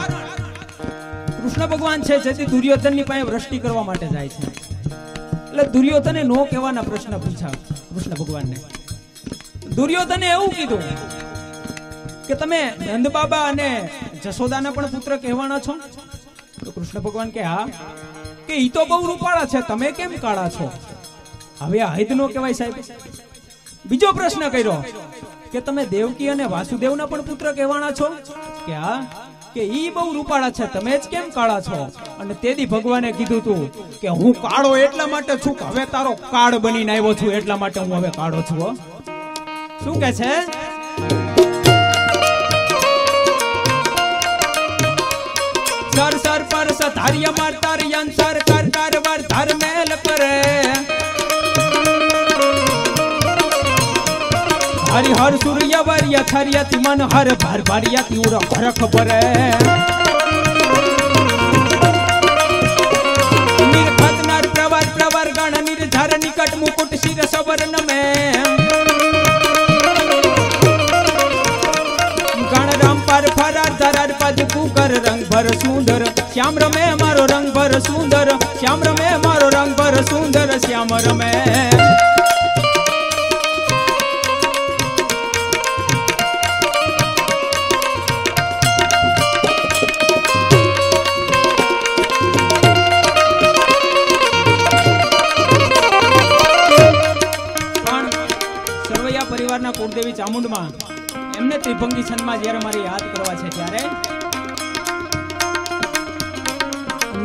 કૃષ્ણ ભગવાન છે, જેથી દુર્યોધનની પાસે વૃષ્ટિ કરવા માટે જાય છે. એટલે દુર્યોધને નો કહેવાના પ્રશ્ન પૂછા કૃષ્ણ ભગવાનને. દુર્યોધને એવું કીધું કે તમે નંદ બાબા અને જશોદાના પણ પુત્ર કહેવાના છો? તો કૃષ્ણ ભગવાન કે હા. કે ઈ તો બહુ રૂપાળા છે, તમે કેમ કાળા છો? હવે હૈદ નો કહેવાય સાહેબ. બીજો પ્રશ્ન કર્યો કે તમે દેવકી અને વાસુદેવના પણ પુત્ર કહેવાના છો? કે હા. કે ઈ બહુ રૂપાળા છે, તમે જ કેમ કાળા છો? અને તેદી ભગવાને કીધું તું કે હું કાળો એટલા માટે છું કે હવે તારો કાળ બનીને આવ્યો છું, એટલા માટે હું હવે કાળો છું શું કે છે? સર સર, પર સધાર્ય માર તાર્યન સર, કર કર, વર, ધર, મેલ હરિ હર સૂર્ય વર્ય છર્યતિ મન હર ભર ભર્યતિ ઉર ભરખ પરે નિર્ખત નર પ્રવર પ્રવર ગણ નિર્ધર નિકટ મુકુટ શિર સવર્ણ મે ગણ રામ પર ફરાર ધરાર પદ કુકર રંગ ભર સુંદર શ્યામ રમે મારો રંગ ભર સુંદર શ્યામ રમે મારો રંગ ભર સુંદર શ્યામ રમે છંદમાં જ્યારે મારે યાદ કરવા છે ત્યારે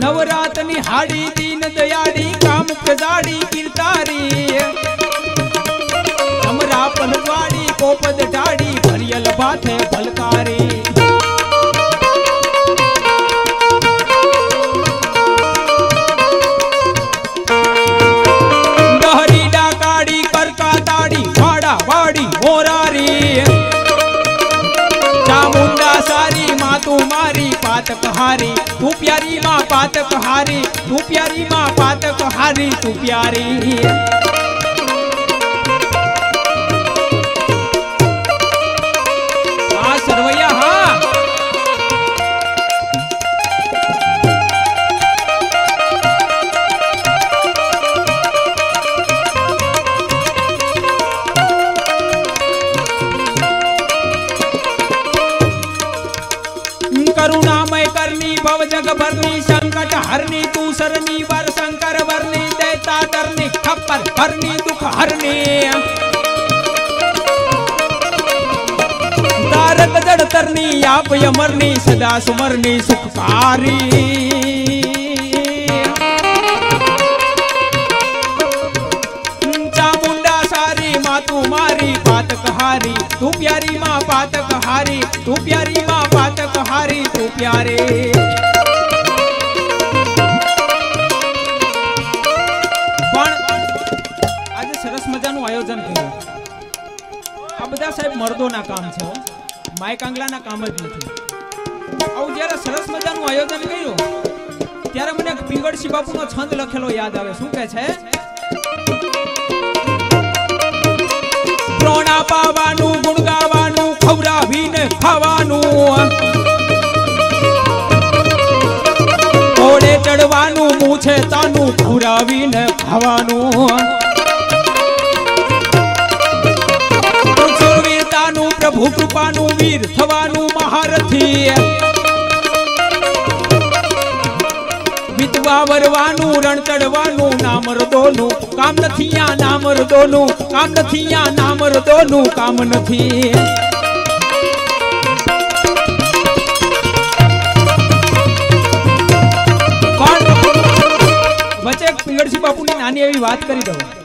નવરાતની હાડી દીન દયાળી, કામ પ્રજાડી કીર્તારી અમરા પલવાડી કોપદ ડાડી ભરિયલ ભાથે ભલકારી. હારી તું પ્યારી માં પાતક હારી તું પ્યારી માં પાતક હારી તું પ્યારી જડતરની આપ અમરની સદા સુમરની સુખકારી તું પાતક હારી. તું પ્યારી માં પાતક હારી, તું પ્યારી માં પાતક હારી, તું પ્યારે. પણ આજે સરસ મજાનું આયોજન કર્યું. આ બધા સાહેબ મર્દોના કામ છે. માય કાંગલાના કામ જ નથી. આવું જ્યારે સરસ મજાનું આયોજન કર્યું, ત્યારે મને પિંગળસી બાપુનો છંદ લખેલો યાદ આવે. શું કે છે? પ્રોણા પાવાનું ગુણ ગાવાનું ખવડાવીને ખાવાનું. ઘોડે ચડવાનું મૂછે તાનું ખવડાવીને ખાવાનું. કૃપાનું વીર થવાનું મહારથી. વિધવા વરવાનું, રણ ચડવાનું નામ કામ નથી, આ નામ રદોનું કામ નથી, આ નામ કામ નથી. વચ્ચે પીગળસી બાપુની નાની એવી વાત કરી દઉં.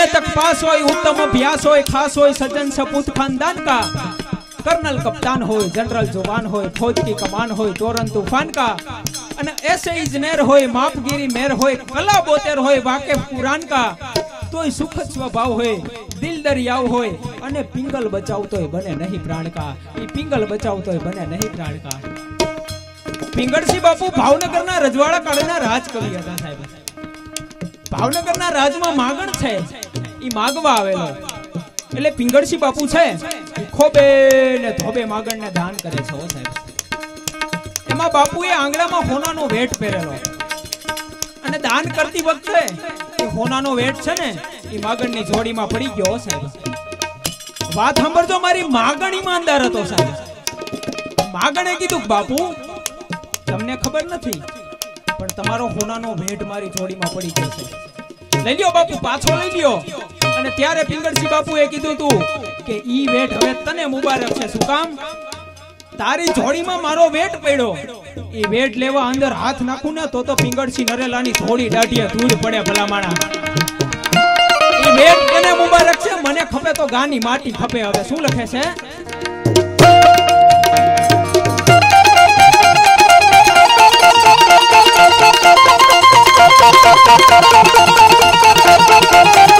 में तक पास हो उत्तम अभ्यास हो खास हो सज्जन सपूत खानदान का। कर्नल कप्तान हो जनरल जवान हो फौज की कमान हो तोरण तूफान का। અને એસે ઇજનેર હોય માપગીરી મેર હોય કલા બોતેર હોય વાકેફ કુરાન કા તોય સુખદ સ્વભાવ હોય દિલ દરિયાવ હોય અને પિંગલ બચાવતોય બને નહીં પ્રાણકા પિંગલ બચાવતોય બને નહીં પ્રાણકા પિંગળસિંહ બાપુ ભાવનગરના રજવાડા કાળના રાજકવિ હતા સાહેબ ભાવનગરના રાજમાં માગણ છે. એ માગવા આવેલો. એટલે પિંગળસી બાપુ છે ખોબે ને ધોબે માગણને દાન કરે છે ઓ સાહેબ. એમાં બાપુએ આંગળામાં હોનાનો વેટ પહેરેલો. અને દાન કરતી વખતે એ હોનાનો વેટ છે ને, એ માગણની જોડીમાં પડી ગયો સાહેબ. વાત સાંભળજો, મારી માગણ ઈમાનદાર હતો સાહેબ. માગણે કીધું, બાપુ, તમને ખબર નથી પણ તમારો હોનાનો ભેટ મારી થોડીમાં પડી ગયો છે. લઈ લ્યો બાપુ, પાછો લઈ લ્યો. અને ત્યારે પિંગળસિંહ બાપુએ કીધું તું કે ઈ વેટ હવે તને મુબારક છે. શું કામ? તારી જોડીમાં મારો વેટ પડ્યો. એ વેટ લેવા અંદર હાથ નાખું ને તો તો પિંગળસિંહ નરેલાની થોડી દાઢીએ દૂર પડે ભલા માણા એ વેટ તને મુબારક છે? મને ખપે તો ગાની માટી ખપે હવે. શું લખે છે? Thank you.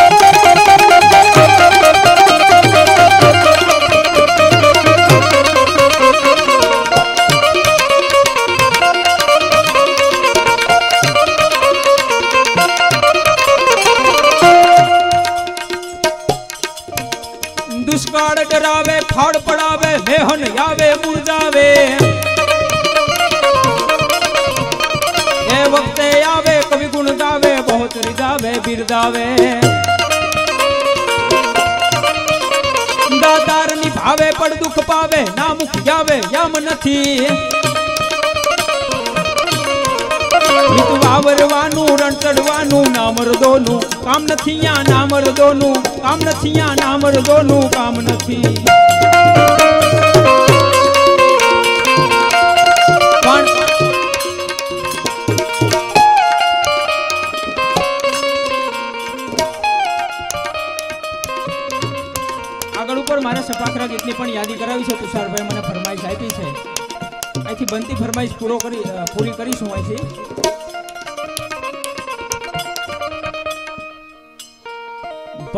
રદોનું કામ નથી.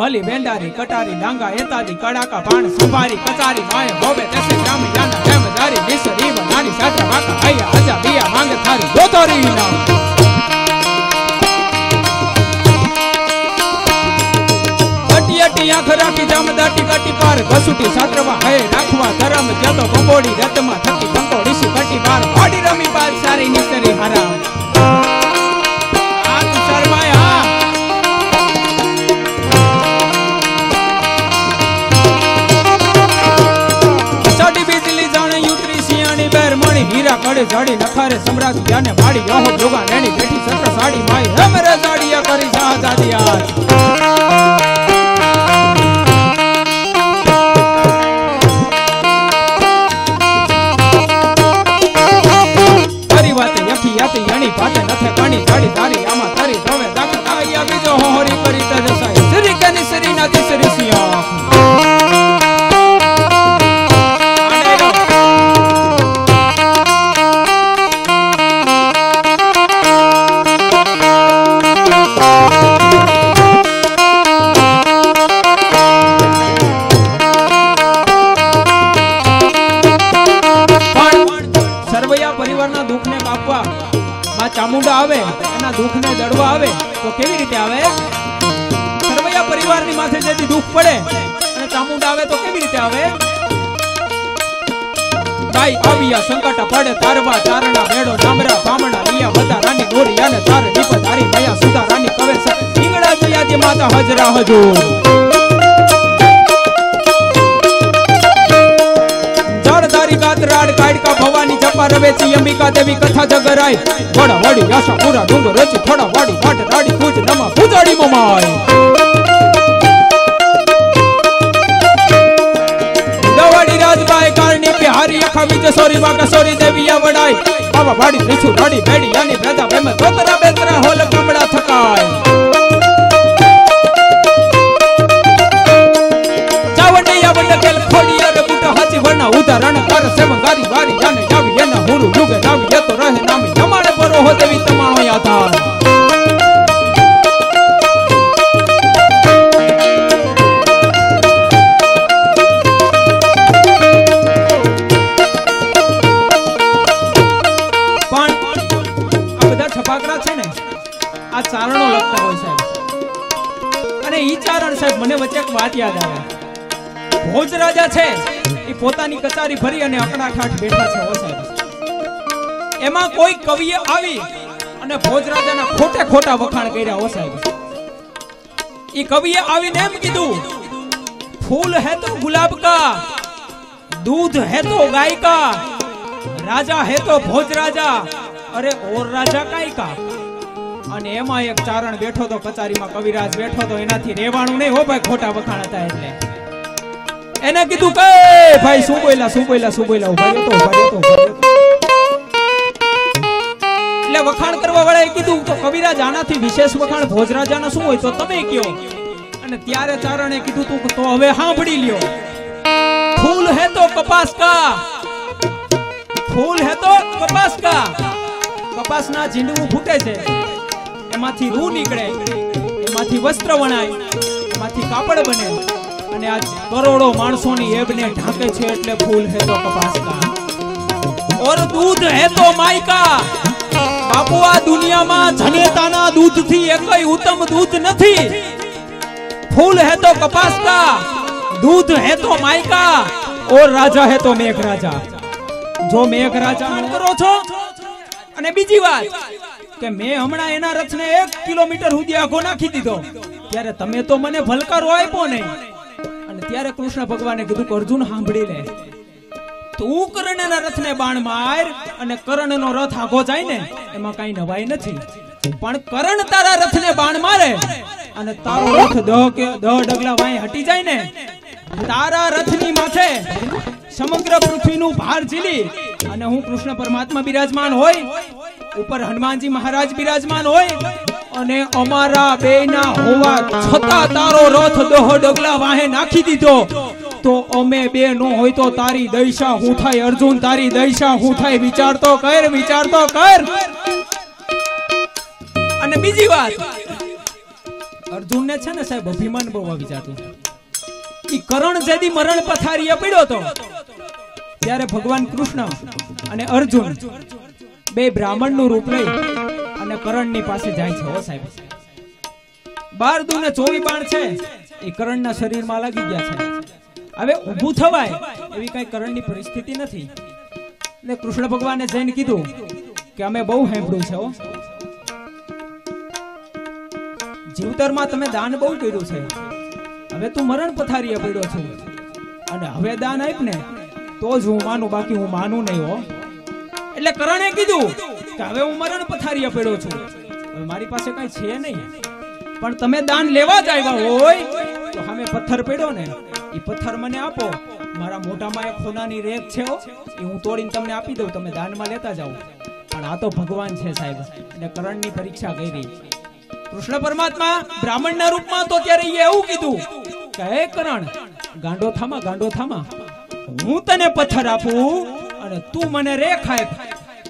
ભલી બેંડારી કટારી, ડાંગા એતાદી કડાકા પાણ સંભારી કચારી માય હોવે તેસે ગ્રામ, યાના હેમ દારી મિસરી નાની સાત્રા માકા આયા આજા બિયા, માંગે થારી દોતરી ના અટી અટી, આંખ રાખી, જામ, દાટી, કાટી, પાર, ઘસુટી, સાત્રવા, હે, રાખવા, ધરમ જતો કંબોડી રતમાં થકી કંકોડી સી કાટી પાર વાડી રમી બાદ સારી, નિસરી, હારા. હીરા જાડી નખારે સમ્રાટ જ્ઞાને માડી યહો જોગા નેણી બેઠી સત્ર સાડી માઈ. હમરે જાડિયા કરી શાહજાદી આજ તારી વાતે યખી યાતી યણી પાતે નથે કાણી. જાડી તારી, આમાં તારી જોવે દાખ આયા બીજો હોરી કરી તે શ્રી કની શ્રી ના શ્રી સિયા. હજુર જળધારી ગાતરાડ વડા વડી વાડી સોરી વાકા સોરી દેવી આ વડાય બાબા વાડી હોલ કમડા થકાય. મીરા છે, એ પોતાની કચારી ભરી અને અકડાકાઠ બેઠા છે એમાં કોઈ કવિએ આવી અને ભોજરાજાના ખોટે ખોટા વખાણ કર્યા ઓસાહેબ એ કવિએ આવીને એમ કીધું, ફૂલ હે તો ગુલાબ કા, દૂધ હે તો ગાય કા, રાજા હે તો ભોજ રાજા, અરે ઓર રાજા કાય કા? અને એમાં એક ચારણ બેઠો તો કચારીમાં કવિરાજ બેઠો તો એનાથી રેવાણું નહીં, હો ભાઈ, ખોટા વખાણ હતા એટલે. એને કીધું કે ભાઈ શું બોલ્યા શું બોલ્યા શું બોલ્યા ઊભા તો ઊભા તો એટલે વખાણ કરવા વાળાએ કીધું તો કવિરાજ આનાથી વિશેષ વખાણ, ભોજરાજાના શું હોય તો તમે કયો? અને ત્યારે ચારણે કીધું તું તો હવે સાંભળી લ્યો. ફૂલ હે તો કપાસ કા? ફૂલ હે તો કપાસ કા? કપાસના ઝીંડવું ફૂટે છે. એમાંથી રૂ નીકળે. એમાંથી વસ્ત્ર વણાય. એમાંથી કાપડ બને. અને આજ કરોડો માણસોની એબને ઢાંકે છે એટલે ફૂલ હે તો કપાસ ઓર દૂધ હે તો માયકા. બાપુ, આ દુનિયામાં જનેતાના દૂધથી એકય ઉત્તમ દૂધ નથી. ફૂલ હે તો કપાસ કા દૂધ હે તો માયકા. ઓર રાજા હે તો મેઘ રાજા જો મેઘ રાજા કરો છો? અને બીજી વાત કે મેં હમણાં એના રથને એક કિલોમીટર સુધી આખો નાખી દીધો. ત્યારે તમે તો મને ભલકારો આપ્યો નહીં. ત્યારે કૃષ્ણ ભગવાને કીધું અર્જુન સાંભળી લે તું કર્ણના રથને બાણ માર અને કર્ણનો રથ આઘો જાય ને, એમાં કઈ નવાઈ નથી. પણ કરણ તારા રથને બાણ મારે અને તારો રથ દહ કે દહ ડગલા વાય હટી જાય ને, તારા રથની માથે સમગ્ર પૃથ્વીનું ભાર ઝીલી અને હું કૃષ્ણ પરમાત્મા બિરાજમાન હોય, ઉપર હનુમાનજી મહારાજ બિરાજમાન હોય અને અમારા બેયના હોવા છતાં તારો રથ દહ ડગલા વાહે નાખી દીધો. તો અમે બે નો હોય તો તારી દૈશા હું થાય, અર્જુન, તારી દૈશા હું થાય. વિચાર તો કર, વિચાર તો કર. અને બીજી વાત અર્જુન ને છે ને સાહેબ અભિમાન બહુ આવી જતું. ઈ કરણ જેદી મરણ પથારીએ પડ્યો તો, ત્યારે ભગવાન કૃષ્ણ અને અર્જુન બે બ્રાહ્મણનું રૂપ લઈ અને કરણની પાસે જાય છે સાહેબ. બાર દુ ને ચોવી બાણ છે. એ કરણના શરીરમાં લાગી ગયા છે. હવે ઊભું થવાય એવી કઈ કરણની પરિસ્થિતિ નથી. એટલે કૃષ્ણ ભગવાને જઈને કીધું કે અમે બહુ સાંભળ્યું છે હો. જીવતરમાં તમે દાન બહુ કર્યું છે. હવે તું મરણ પથારીએ પડ્યો છું. અને હવે દાન આપ ને તો જ હું માનું, બાકી હું માનું નહીં હો. એટલે કરણે કીધું કે હવે હું મરણ પથારીએ પડ્યો છું. હવે મારી પાસે કઈ છે નહીં. પણ તમે દાન લેવા જ આવ્યા હોય, તો સામે પથ્થર પડ્યો ને, એ પથ્થર મને આપો. મારા મોઢામાં એક ખોનાની રેત છે એ હું તોડીને તમને આપી દઉં, તમે દાનમાં લેતા જાઓ. પણ આ તો ભગવાન છે સાહેબ. એટલે કરણની પરીક્ષા કરી. કૃષ્ણ પરમાત્મા બ્રાહ્મણના રૂપમાં તો ત્યારે એવું કીધું કે, હે કરણ, ગાંડો થામા ગાંડો થામા. હું તને પથ્થર આપું અને તું મને રેખ આપ.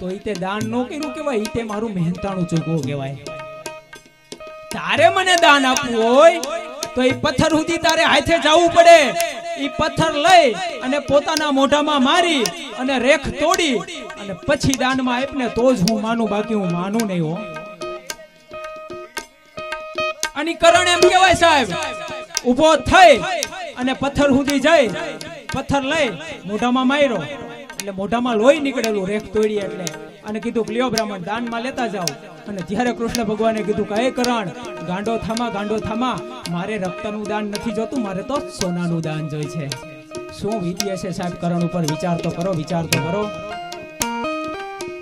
તો ઈ દાન નો કર્યું કેવાય? ઈ મારું મહેનતાણું ચૂકવું કહેવાય તારે મને દાન આપવું હોય, તો ઈ પથ્થર સુધી તારે હાથે જવું પડે. ઈ પથ્થર લઈ અને પોતાના મોઢામાં મારી અને રેખ તોડી અને પછી દાનમાં આપને તો જ હું માનું, બાકી હું માનું નહીં હો. અને કરણ એમ કહેવાય સાહેબ, ઊભો થઈ અને પથ્થર સુધી જઈ, પથ્થર લઈ મોઢામાં માર્યો. એટલે મોઢામાં લોહી નીકળેલું રેખ તોડી એટલે. અને કીધું લ્યો બ્રાહ્મણ, દાનમાં લેતા જાઓ. અને જ્યારે કૃષ્ણ ભગવાને કીધું કે એ કરણ, ગાંડો થામા ગાંડો થામા, મારે રક્તનું દાન નથી જોતું, મારે તો સોનાનું દાન જોઈ છે શું વીતી હશે સાહેબ? કરણ ઉપર વિચાર તો કરો, વિચાર તો કરો.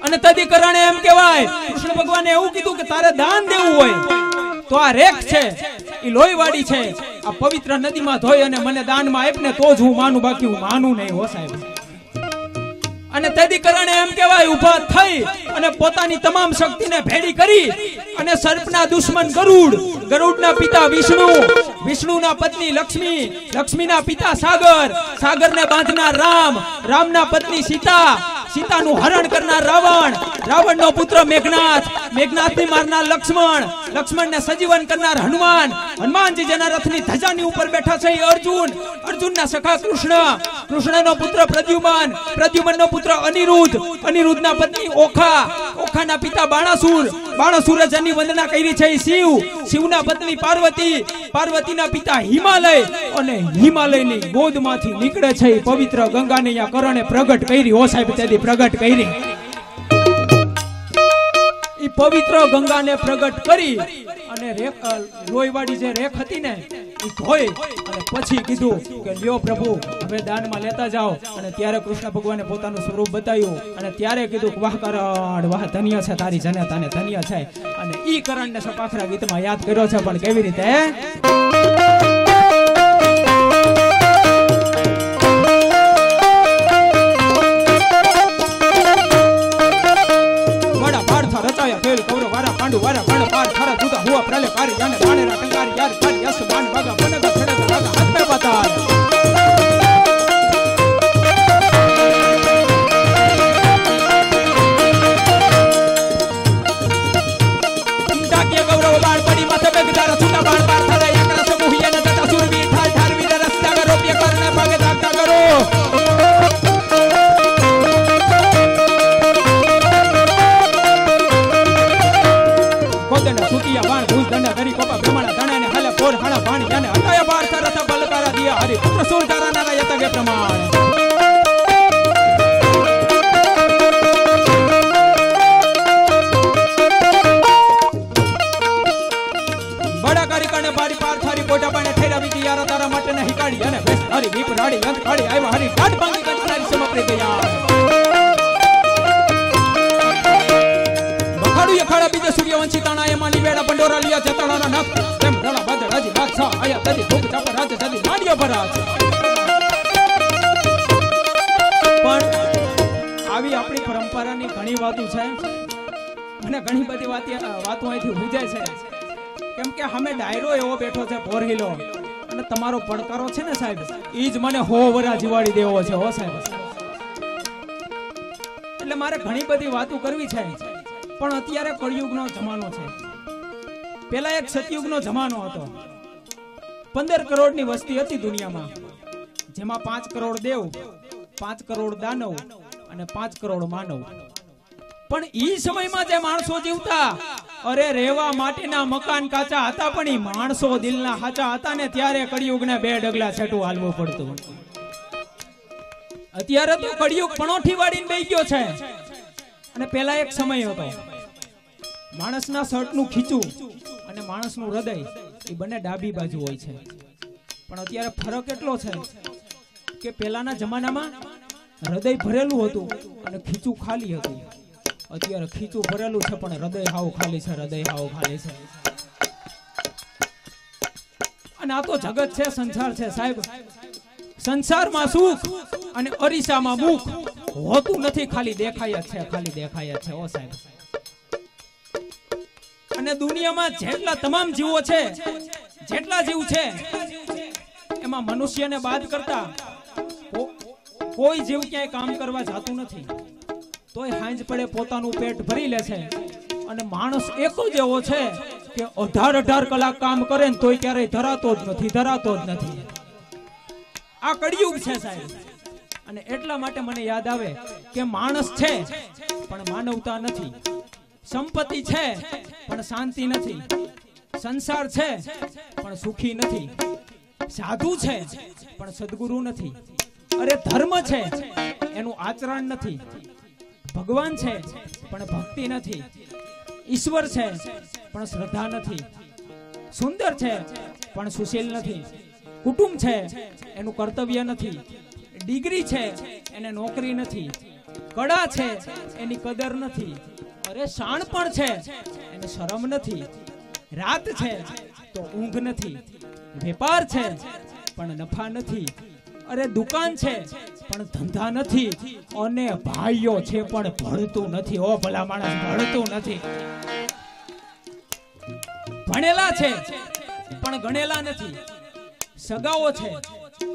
અને તદી કરણે એમ કહેવાય, કૃષ્ણ ભગવાને એવું કીધું કે, તારે દાન દેવું હોય, તો આ રેખ છે ઈ લોહીવાળી છે, આ પવિત્ર નદીમાં ધોઈ અને મને દાનમાં આપને તો જ હું માનું, બાકી હું માનું નહીં હો સાહેબ. અને તેથી કારણે એમ કહેવાય ઊભા થઈ અને પોતાની તમામ શક્તિને ભેડી કરી અને સર્પના દુશ્મન ગરુડ, ગરુડના પિતા વિષ્ણુ, વિષ્ણુના પત્ની લક્ષ્મી, લક્ષ્મીના પિતા સાગર, સાગરને બાંધનાર રામ, રામના પત્ની સીતા સીતાનું હરણ કરનાર રાવણ, રાવણનો પુત્ર મેઘનાથ, મેઘનાથને મારનાર લક્ષ્મણ, લક્ષ્મણને સજીવન કરનાર હનુમાન હનુમાનજી જેના રથની ધજાની ઉપર બેઠા છે એ અર્જુન. અર્જુનના સખા કૃષ્ણ, કૃષ્ણનો પુત્ર પ્રદ્યુમન, પ્રદ્યુમનનો પુત્ર અનિરુદ્ધ, અનિરુદ્ધના પત્ની ઓખા, ઓખાના પિતા બાણાસુર. બાણાસુરે જેની વંદના કરી છે એ શિવ. શિવના પત્ની પાર્વતી, પાર્વતીના પિતા હિમાલય અને હિમાલયની ગોદમાંથી નીકળે છે પવિત્ર ગંગાને અહીંયા કરણે પ્રગટ કરી ઓ સાહેબ તેથી પ્રગટ કરી. ઈ પવિત્ર ગંગાને પ્રગટ કરી અને રેખ જે રેખ હતી ને પછી કીધું કે, લ્યો પ્રભુ, હવે દાનમાં લેતા જાઓ. અને ત્યારે કૃષ્ણ ભગવાને પોતાનું સ્વરૂપ બતાવ્યું અને ત્યારે કીધું વાહ, કરણ, વાહ, ધન્ય છે તારી જનતાને ધન્ય છે. અને ઈ કરણને સપાખરા ગીતમાં યાદ કર્યો છે, પણ કેવી રીતે? વારા વાળ પાર, ખરા જુદા હુઆ પ્રલે પારી જાને પાડેરા કંગારી યાર પારી અસ બાણ ભાગા બનગા જીવાડી દેવો છે, હો સાહેબ. એટલે મારે ઘણી બધી વાતો કરવી છે, પણ અત્યારે કળિયુગનો જમાનો છે. પેલા એક સતયુગનો જમાનો હતો. પંદર કરોડની વસ્તી હતી દુનિયામાં. જેમાં પાંચ કરોડ દેવ, પાંચ કરોડ દાનવ અને પાંચ કરોડ માનવ. પણ ઈ સમયમાં જે માણસો જીવતા, અરે રહેવા માટેના મકાન કાચા હતા, પણ ઈ માણસો દિલના હાચા હતા ને ત્યારે કળિયુગને બે ડગલા છેટું હાલવું પડતું. અત્યારે તો કળિયુગ પણોઠી વાળીને બેસી ગયો છે. અને પેલા એક સમય હતો. માણસના શર્ટનું ખીચું અને માણસનું હૃદય, એ બંને ડાબી બાજુ હોય છે. પણ અત્યારે ફરક એટલો છે કે પેલાના જમાનામાં હૃદય ભરેલું હતું અને ખીચું ખાલી હતું. અત્યારે ખીચું ભરેલું છે, પણ હૃદય હાવ ખાલી છે, હૃદય હાવ ખાલી છે. અને આ તો જગત છે, સંસાર છે, સાહેબ. સંસારમાં સુખ અને અરીસામાં મુખ હોતું નથી, ખાલી દેખાય છે, ખાલી દેખાય છે, ઓ સાહેબ. અને દુનિયામાં જેટલા તમામ જીવો છે, જેટલા જીવ છે, એમાં મનુષ્યને બાદ કરતા કોઈ જીવ ક્યાંય કામ કરવા જાતું નથી. તોય હાંજ પડે પોતાનું પેટ ભરી લે છે. અને માણસ એકો જ એવો છે કે અઢાર અઢાર કલાક કામ કરે ને તોય ક્યારેય ધરાતો જ નથી, ધરાતો જ નથી. આ કળિયુગ છે સાહેબ. અને એટલા માટે મને યાદ આવે કે માણસ છે, પણ માનવતા નથી. સંપત્તિ છે, પણ શાંતિ નથી. સંસાર છે, પણ સુખી નથી. સાધુ છે, પણ સદગુરુ નથી. અરે ધર્મ છે, એનું આચરણ નથી. ભગવાન છે, પણ ભક્તિ નથી. ઈશ્વર છે, પણ શ્રદ્ધા નથી. સુંદર છે, પણ સુશીલ નથી. કુટુંબ છે, એનું કર્તવ્ય નથી. ડિગ્રી છે, એને નોકરી નથી. કળા છે, એની કદર નથી. અરે શાણપણ છે, એને શરમ નથી. રાત છે, તો ઊંઘ નથી. વેપાર છે, પણ નફા નથી. અરે દુકાન છે, પણ ધંધા નથી. અને ભાઈઓ છે, પણ ભણતું નથી. ઓ ભલા માણસ, ભણતું નથી. ભણેલા છે, પણ ગણેલા નથી. સગાઓ છે,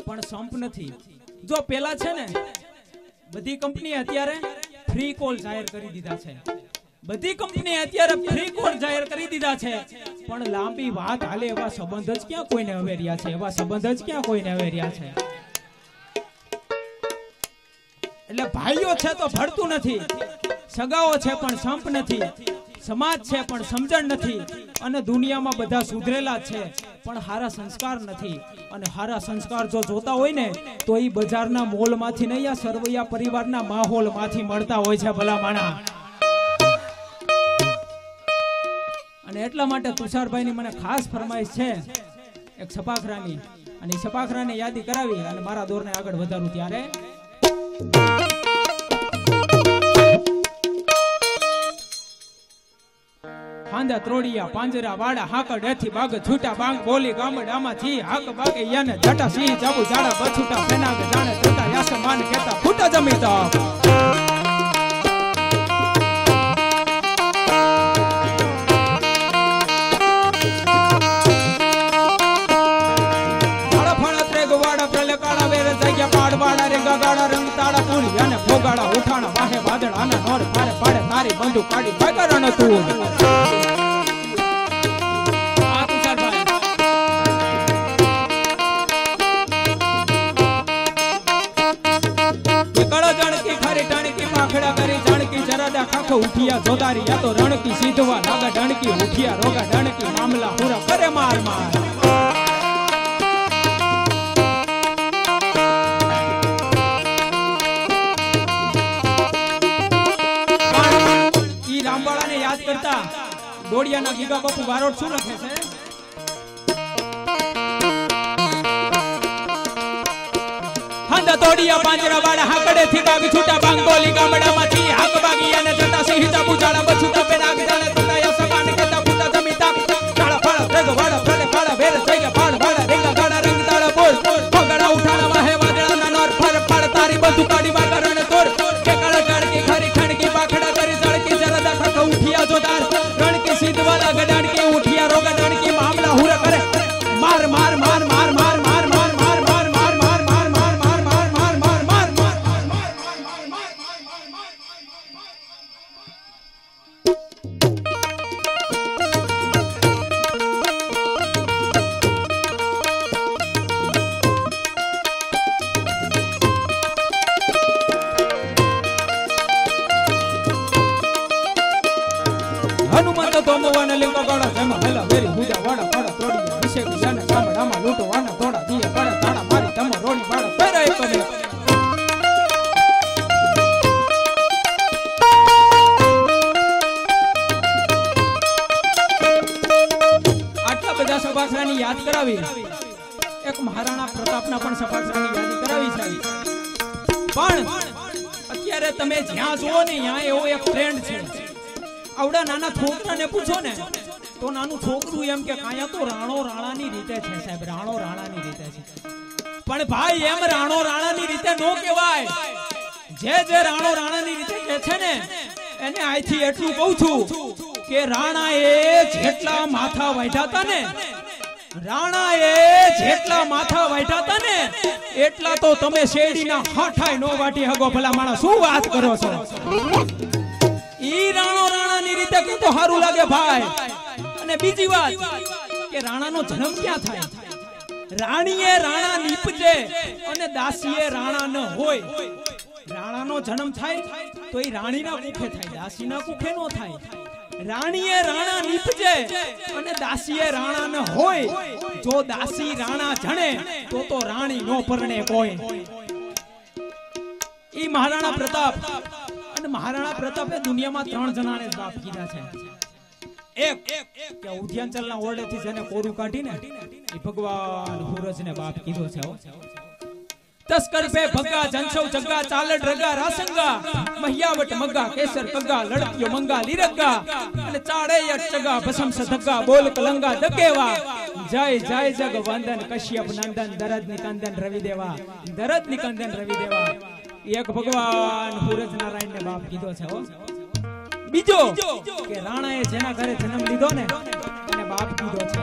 પણ સંપ નથી. જો પેલા છે ને, બધી કંપની અત્યારે ફ્રી કોલ જાહેર કરી દીધા છે. બધી કંપની અત્યારે ફ્રી કોલ જાહેર કરી દીધા છે. પણ લાંબી વાત હાલે એવા સંબંધ જ ક્યાં કોઈને હવે રહ્યા છે? એવા સંબંધ જ ક્યાં કોઈને હવે રહ્યા છે? એટલે ભાઈઓ છે તો ભળતું નથી. સગાઓ છે પણ સંપ નથી. સમાજ છે પણ સમજણ નથી. અને દુનિયામાં બધા સુધરેલા છે. પણ હારા સંસ્કાર નથી. અને હારા સંસ્કાર જો જોતા હોય ને, તો એ બજારના મોલમાંથી નહીં, આ સરવૈયા પરિવારના માહોલમાંથી મળતા હોય છે ભલા માણા અને એટલા માટે તુષારભાઈની મને ખાસ ફરમાઈશ છે, એક સપાખરાની. અને એ છપાખરાને યાદી કરાવી અને મારા દોરને આગળ વધારું ત્યારે. હાંદા ત્રોડિયા, પાંજરા વાડા, હાકડ એથી બાગ, છૂટા બાંગ, બોલી ગામડામાં થી હાક બાગે, યાને જટા સિંહ, જાબુ જાડા બછુટા ફેનાગ જાણે જોતા યાસમાન, કેતા, ફૂટા જમીતા. ઉગાડા ઉઠાણા વાહે વાદળ આના નોર પારે પાડે તારી બંધુ કાઢી બગરણ તું ઉઠિયા જોદારી યા તો રણકી સીધવા લાગા ઢણકી ઉઠિયા રોગા દોડિયાના ગીગા બાપુ બારોટ શું લખે છે? હંદ તોડિયા પાંજરા વાળા હાકડે થી બાગ છૂટા બાંગોલી ગામડામાંથી હાક બાગી અને જટા સિંહતા બુજાડા બછુટા પે એને એટલું કહું છું કે રાણા એ જેટલા માથા વાઢ્યા હતા ને રાણા એ જેટલા માથા વાઢ્યા હતા ને, એટલા તો તમે શેરડીના હાઠાય નો વાટી હગો ભલા માણસ. શું વાત કરો છો? ઈ રાણો રાણાની રીતે કે તો સારું લાગે ભાઈ. અને બીજી વાત કે રાણાનો જન્મ ક્યાં થાય? રાણીએ રાણા નીપજે અને દાસીએ રાણા ન હોય. રાણાનો જન્મ થાય તો એ રાણીના કુખે થાય દાસીના કુખે નો થાય. રાણીએ રાણા નીપજે અને દાસીએ રાણા ન હોય. જો દાસી રાણા જણે તો તો રાણી નો પરણે કોઈ ઈ મહારાણા પ્રતાપ અને મહારાણા પ્રતાપે દુનિયામાં ત્રણ જણાને બાપ કીધા છે. એક કે ઉદ્યાંચલના ઓરડેથી જેને કોરું કાઢીને એ ભગવાન હુરજને બાપ કીધો છે. તસ્કર પે ભગા જનસવ જગા, ચાલડ રગા, રાસંગા, મહિયાવટ મગા, કેસર પગા લડક્યો મંગા, લીરગા, અને ચાડે યટ ચગા, ભસમ સધગા, બોલ કલંગા દકેવા જય જય જગ વંદન, કશ્યપ નંદન, દરદ નિકંદન રવિ દેવા દરદ નિકંદન રવિ દેવા એક ભગવાન સૂરજ નારાયણ ને બાપ કીધો છે, હો. બીજો કે રાણાએ જેના ઘરે જન્મ લીધો ને, એને બાપ કીધો છે.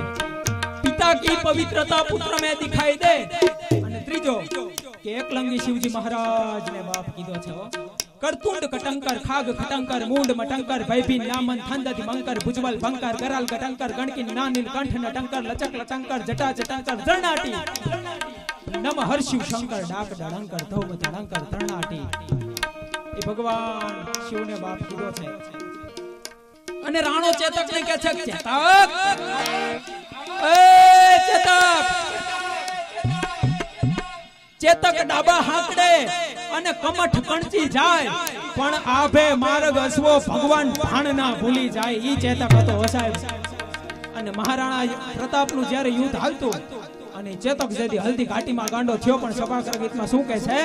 પિતા કી પવિત્રતા પુત્ર મે દિખાઈ દે. અને ત્રીજો કે એકલંગી શિવજી મહારાજ ને બાપ કીધો છે કરતુંડ કટંકર, ખાગ ખટંકર, મૂંડ મટંકર ભયભીન નામન થંદતિ મંકર, ભુજવલ ભંકર, ગરાલ કટંકર ગણકી નાનીલ કંઠ નટંકર, લચક લટંકર જટા જટંકર જરણાટી નમ હર્ષિવ શંકર, ડાક ડળંકર ધૌમ ધળંકર ધરણાટી એ ભગવાન શિવને બાપ કીધો છે. અને રાણો ચેતક ને કે છે ચેતક ચેતક! ચેતક ડાબા હાંકડે અને કમઠ કણચી જાય. પણ આભે માર્ગ અસવો ભગવાન ભાણ ના ભૂલી જાય. ઈ ચેતક હતો વસાય અને મહારાણા પ્રતાપનું જ્યારે યુદ્ધ હાલતું, અને ચેતક જેથી હલ્દી ઘાટીમાં ગાંડો થયો પણ સભાસર ગીતમાં શું કહે છે?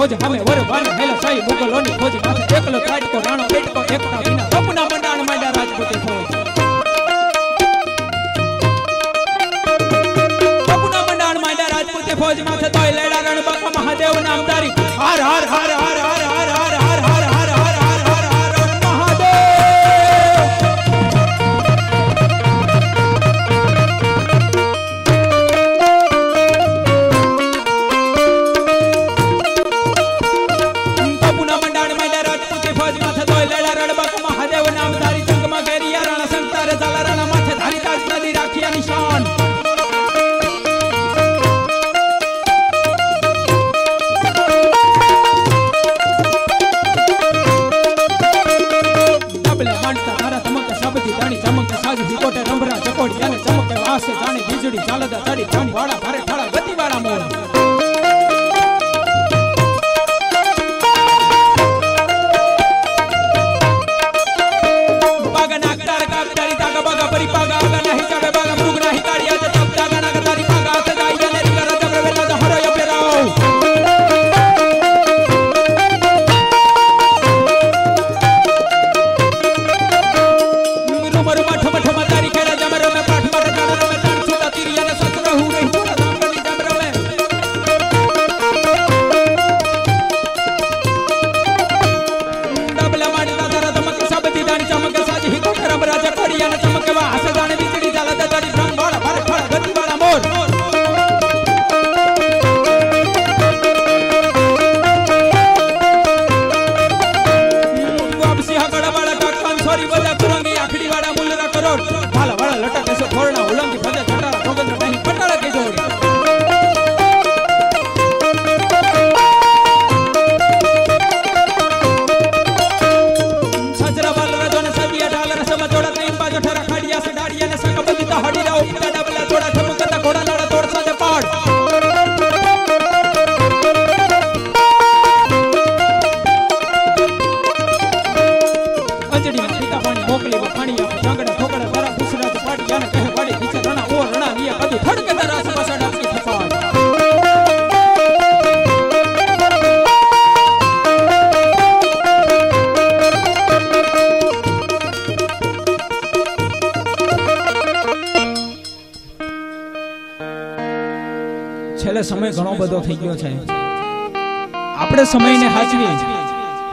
ખોજ હવે વરવાન હેલો સાઈ મુગલોની ખોજ માથે એકલો કાટકો રાણો પેટકો એકતા વિના સપના મંડાણ માંડ્યા રાજપૂતે ફોજ સપના મંડાણ માંડ્યા રાજપૂતે ફોજ માથે તોય લેડા રણબાપા મહાદેવ નામદારી હાર હાર હાર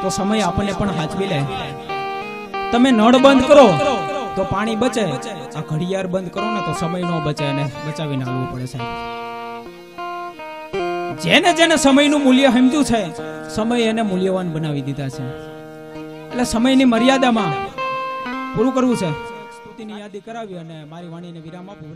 તો સમય આપણને પણ હાચવી લે. તમે નળ બંધ કરો, તો પાણી બચે. આ ઘડિયાળ બંધ કરો ને તો સમય નો બચે અને બચાવીને આવવું પડે સાહેબ. જેને જેને સમયનું મૂલ્ય સમજ્યું છે, સમય એને મૂલ્યવાન બનાવી દીધા છે. એટલે સમયની મર્યાદામાં પૂરું કરવું છે. સ્તુતિની યાદી કરાવી અને મારી વાણીને વિરામ આપું.